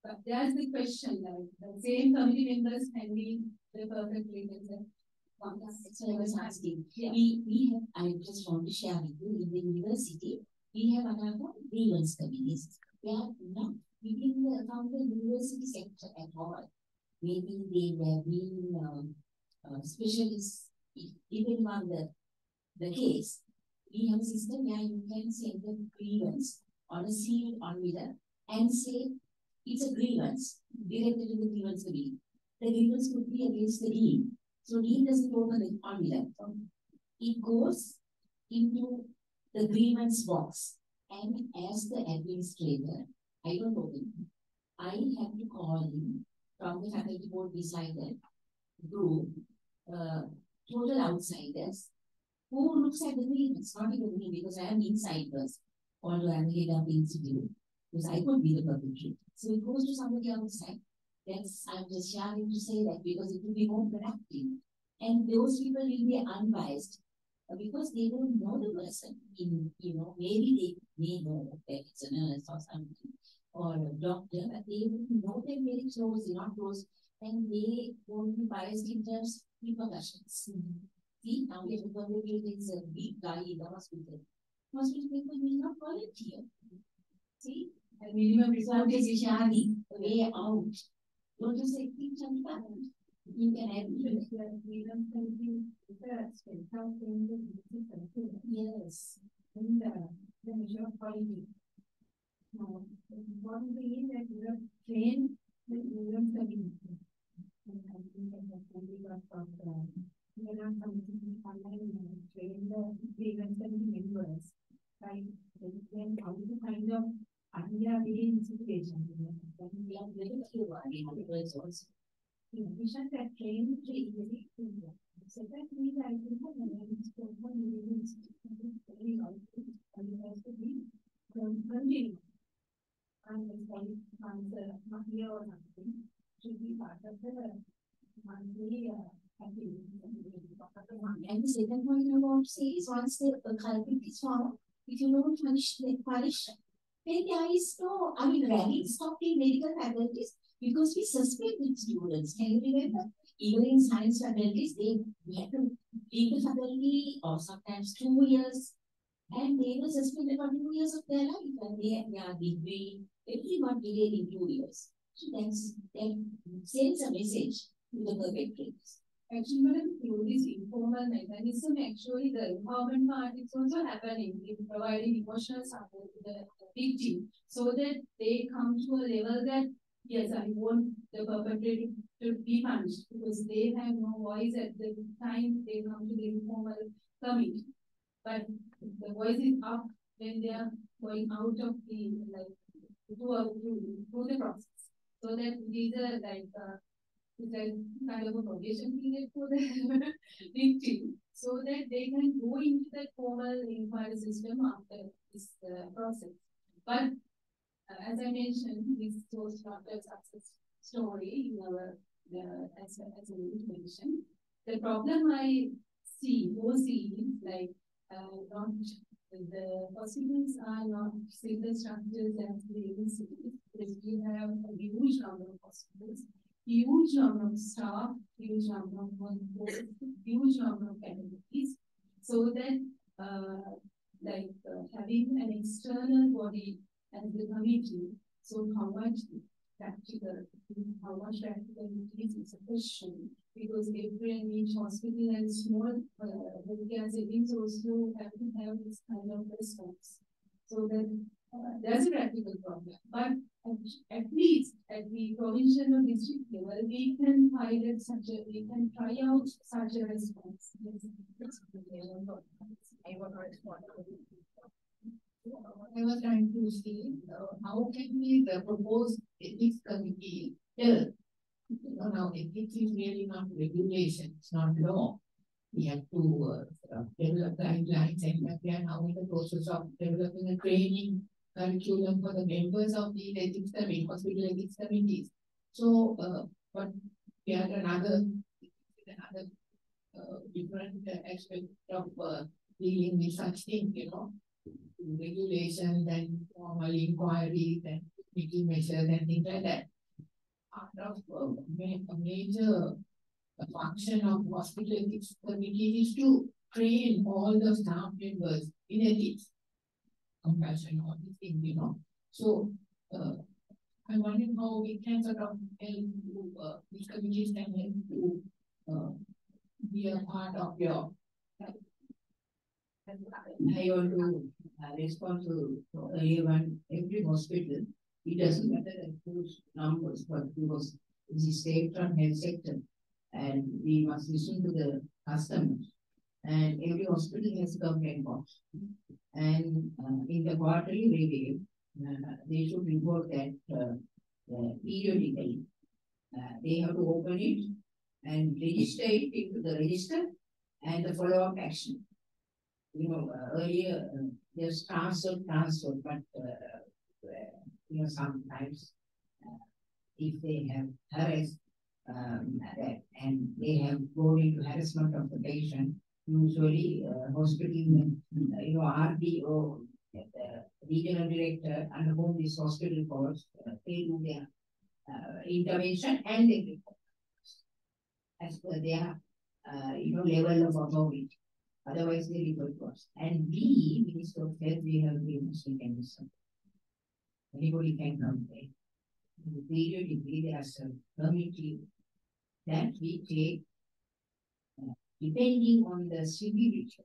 But that's the question, like the same committee members can be the perfect leaders. one I was asking. Yeah. We, we have, I just want to share with you, in the university, we have another grievance committees. They are not within the account of university sector at all. Maybe they were being, um, uh, specialists, even on the, the case. We have a system where you can send the grievance on a sealed envelope and say, it's a grievance directed to the grievance committee. The grievance could be against the dean. So dean doesn't open the envelope. It goes into the grievance box. And as the administrator, I don't open it. I have to call him from the faculty board beside group, uh, total outsiders, who looks at the grievance, not even me, because I am inside person, although I'm head of the institute, because I could be the perpetrator. So it goes to somebody outside. That's, I'm just sharing to say that because it will be more productive. And those people will be unbiased because they don't know the person. In, you know, maybe they may know that it's a nurse or something or a doctor, but they wouldn't know them very closely, not close, and they won't be biased in terms of repercussions. See, now if a is a big guy in the hospital, hospital people will not volunteer. See, And minimum so result this is is sharing the way out. Don't just say things on the You can have freedom thinking, that's when something is yes. in the, the measure of quality. Now, the important thing is that you are trained with freedom thinking. And I think that that's when we got from the, you know, something online, you know, train the freedom thinking members. Right, then how to kind of the situation. you We are very few words also. in addition that train train very good. So that means I think that when it's for one it's very to, and it has to be continuing. And it's like, answer, not here or nothing, should be part of the monthly, uh. And the second point I want to say is once the uh, culprit is found, if you don't punish, the punish, then there is no, I mean, ragging stopped in medical faculties because we suspect the students. Can you remember? Even in science faculties, they had to the faculty or sometimes two years. And they were suspended for two years of their life and they had their degree, everyone delayed in two years. So that's, that sends a message to the perpetrators. Actually, madam, through this informal mechanism, actually the empowerment part is also happening in providing emotional support to the victim. So that they come to a level that, yes, I want the perpetrator to be punished because they have no voice at the time they come to the informal committee. But the voice is up when they are going out of the, like, through, through, through the process. So that these are like, uh, a kind of a probation period for the victim so that they can go into that formal inquiry system after this uh, process. But uh, as I mentioned, this was not a success story in our, uh, as, as I mentioned. The problem I see, foresee is like uh, not the hospitals are not single structures as the agencies because we have a huge number of hospitals, huge number of staff, huge number of workforce, huge number of categories. So that uh, like uh, having an external body as the committee, so how much practical, how much practical it is, is a question because every and each hospital and small uh, healthcare settings also have to have this kind of response. So that uh, there's a practical problem. But at, at least at the provincial or district level, we can pilot such a, we can try out such a response. I was trying to see uh, how can we uh, propose ethics committee help no, no, ethics is really not regulation, it's not law. We have to uh, develop guidelines and we are now in the process of developing a training curriculum for the members of the ethics committee, hospital ethics committees. So, uh, but we have another, another uh, different aspect of uh, dealing with such things, you know, regulations and formal inquiries and making measures and things like that. Part of uh, a major function of hospital ethics committee is to train all the staff members in ethics, compassion, all these things, you know. So uh, I'm wondering how we can sort of help uh, these committees can help to uh, be a part of your. I want to uh, respond to earlier one. Every hospital it doesn't matter whose numbers, but because this is from health sector, and we must listen to the customers. And every hospital has a complaint box. And uh, in the quarterly review, uh, they should report that uh, periodically. Uh, they have to open it and register it into the register and the follow-up action. You know, uh, earlier, there's transfer, transfer, but you know, sometimes if they have harassed um, and they have gone into harassment of the patient, usually uh, hospital, you know, RDO, the regional director under whom this hospital falls, uh, they do their uh, intervention and they report as per their, uh, you know, level of authority. Otherwise, they report to us. And we, Minister of Health, we have the mechanism anybody can complain. Periodically, there's a committee that we take uh, depending on the severity.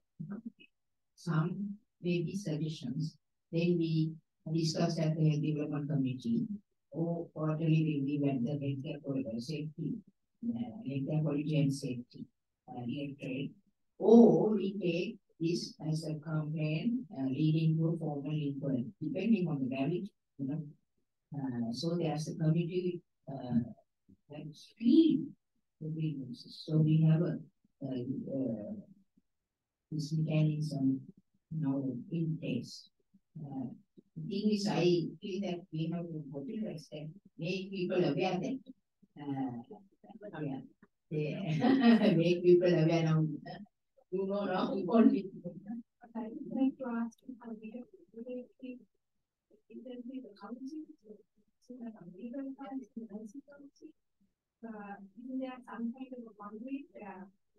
Some may be suggestions. Then we discuss at the development committee or quarterly review at the healthcare quality safety, uh, healthcare quality and safety, uh, trade. Or we take this as a campaign uh, leading to formal inquiry, depending on the gravity you know. Uh, so there's a committee uh, that screen the grievances. So we have a uh, uh, this mechanism now in place. Uh, the thing is, I feel that we have to popularize that, make people aware that, uh, yeah, make people aware now. You know, now only. I would like to ask you how we have intensely the council, so that a legal funds, municipality. Uh, is there some kind of a boundary where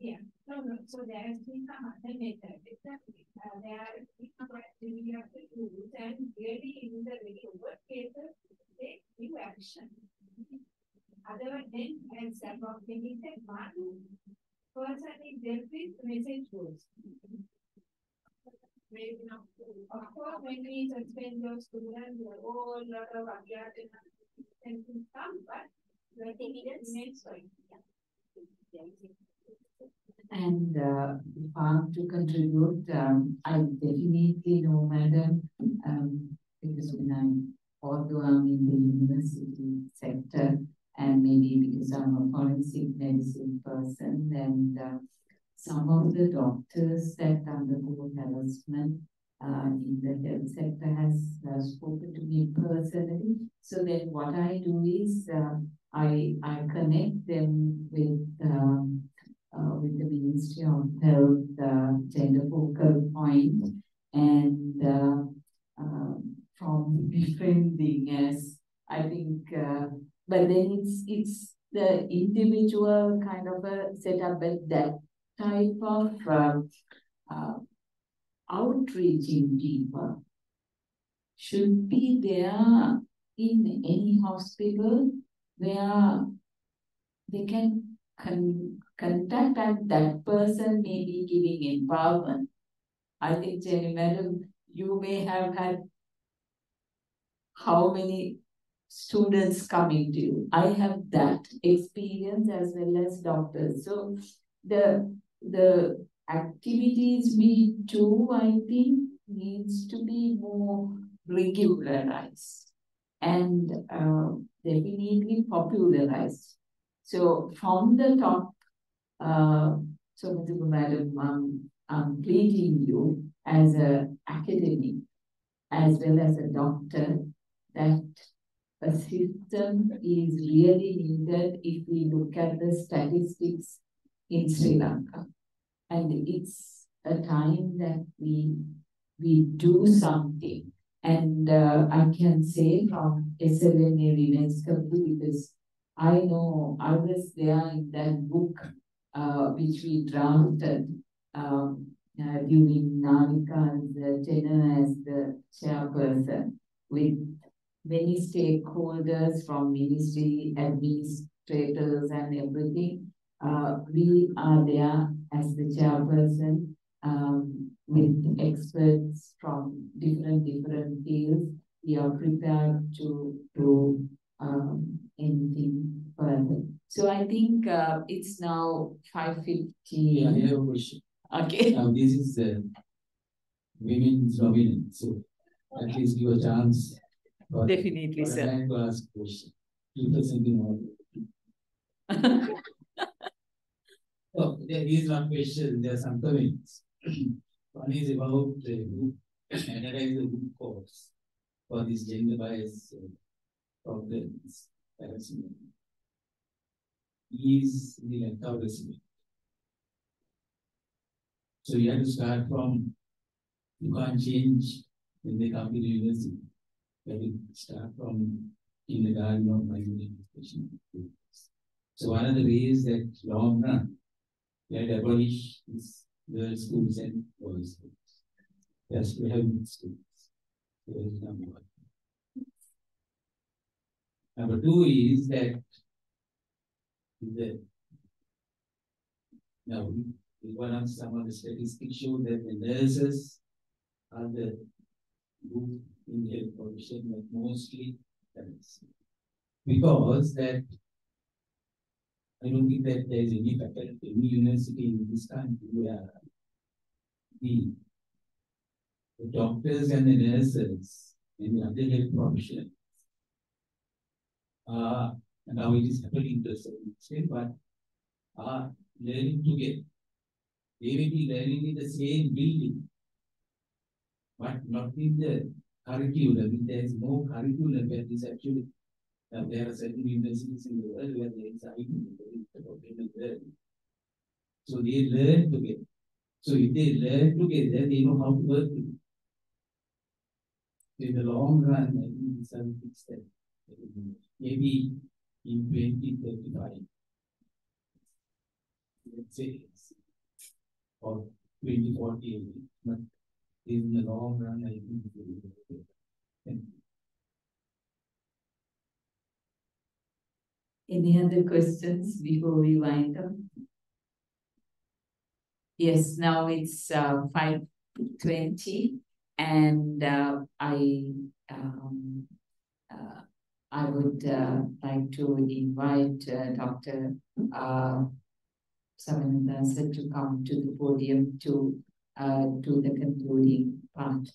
Yeah, no, no, so there has been some other method. Uh, there are people that we have to and really in the very worst cases, they do action. Otherwise, then, as about when he said one person is dealt with, message goes. maybe not. Of course, when we suspend your student, there are lot of and come, but the evidence fine. And uh, if I'm to contribute, um, I definitely know, madam, um, because when I'm, although I'm in the university sector, and maybe because I'm a forensic medicine person, and uh, some of the doctors that undergo harassment uh, in the health sector has uh, spoken to me personally. So then what I do is uh, I I connect them with um, uh, with the Ministry of Health uh, Gender Focal Point and uh, um, from befriending as I think, uh, but then it's it's the individual kind of a setup, but that type of uh, uh, outreaching people should be there in any hospital where they can con contact and that person may be giving empowerment. I think, Jenny, madam, you may have had how many students coming to you. I have that experience as well as doctors. So the the activities we do, I think, needs to be more regularized and uh, definitely popularized. So from the top, uh, so Madam, I'm pleading you as an academic as well as a doctor that a system is really needed if we look at the statistics in Sri Lanka. And it's a time that we we do something. And uh, I can say from SLMA Women's Company because I know I was there in that book which we drafted um, uh, during Nalika's uh, tenure as the chairperson with many stakeholders from ministry, administrators and everything. Uh, we are there as the chairperson um, with experts from different different fields. We are prepared to do um, anything further. So I think uh, it's now 5.50. Yeah, I have a question. Okay. Now, this is uh, women's dominant, so at least give a chance. for- Definitely, for sir. man to ask question. Two percent in all. Oh, there is one question, there are some comments. One is about the group, analyze the root cause for this gender bias uh, problems. harassment. Is the empowerment. So you have to start from, you can't change when they come to the university. You have to start from kindergarten or primary education. So one of the ways that long run, we had abolished this girls' schools and boys' schools. Yes, we have schools. That is number one. Number two is that the now, one of some of the statistics show that the nurses are the group in health profession that mostly. Because that I don't think that there is any faculty, any university in this country where the, the doctors and the nurses and the other health professionals Uh, and now it is happening uh, to a certain extent, but are learning together. They may be learning in the same building, but not in the curriculum. There is no curriculum where this actually now, there are certain universities in the world where there is a So they learn together. So if they learn together, they know how to work together. In the long run, I think that. Maybe in twenty thirty-five. Let's say, or twenty forty, but in the long run, I think. it will be you. Any other questions before we wind up? Yes, now it's uh, five 2020. And uh, I, um, uh, I would uh, like to invite uh, Dr. Uh, to come to the podium to uh, do the concluding part.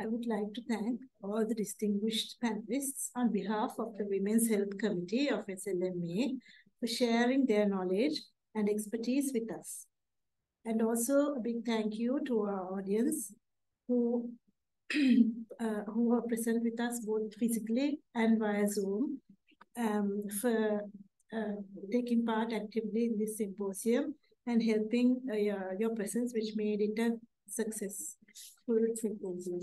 I would like to thank all the distinguished panelists on behalf of the Women's Health Committee of SLMA for sharing their knowledge and expertise with us. And also a big thank you to our audience who, uh, who are present with us both physically and via Zoom um, for uh, taking part actively in this symposium and helping uh, your, your presence, which made it a successful symposium.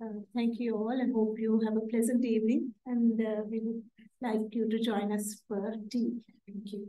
Uh, thank you all and hope you have a pleasant evening and uh, we would like you to join us for tea. Thank you.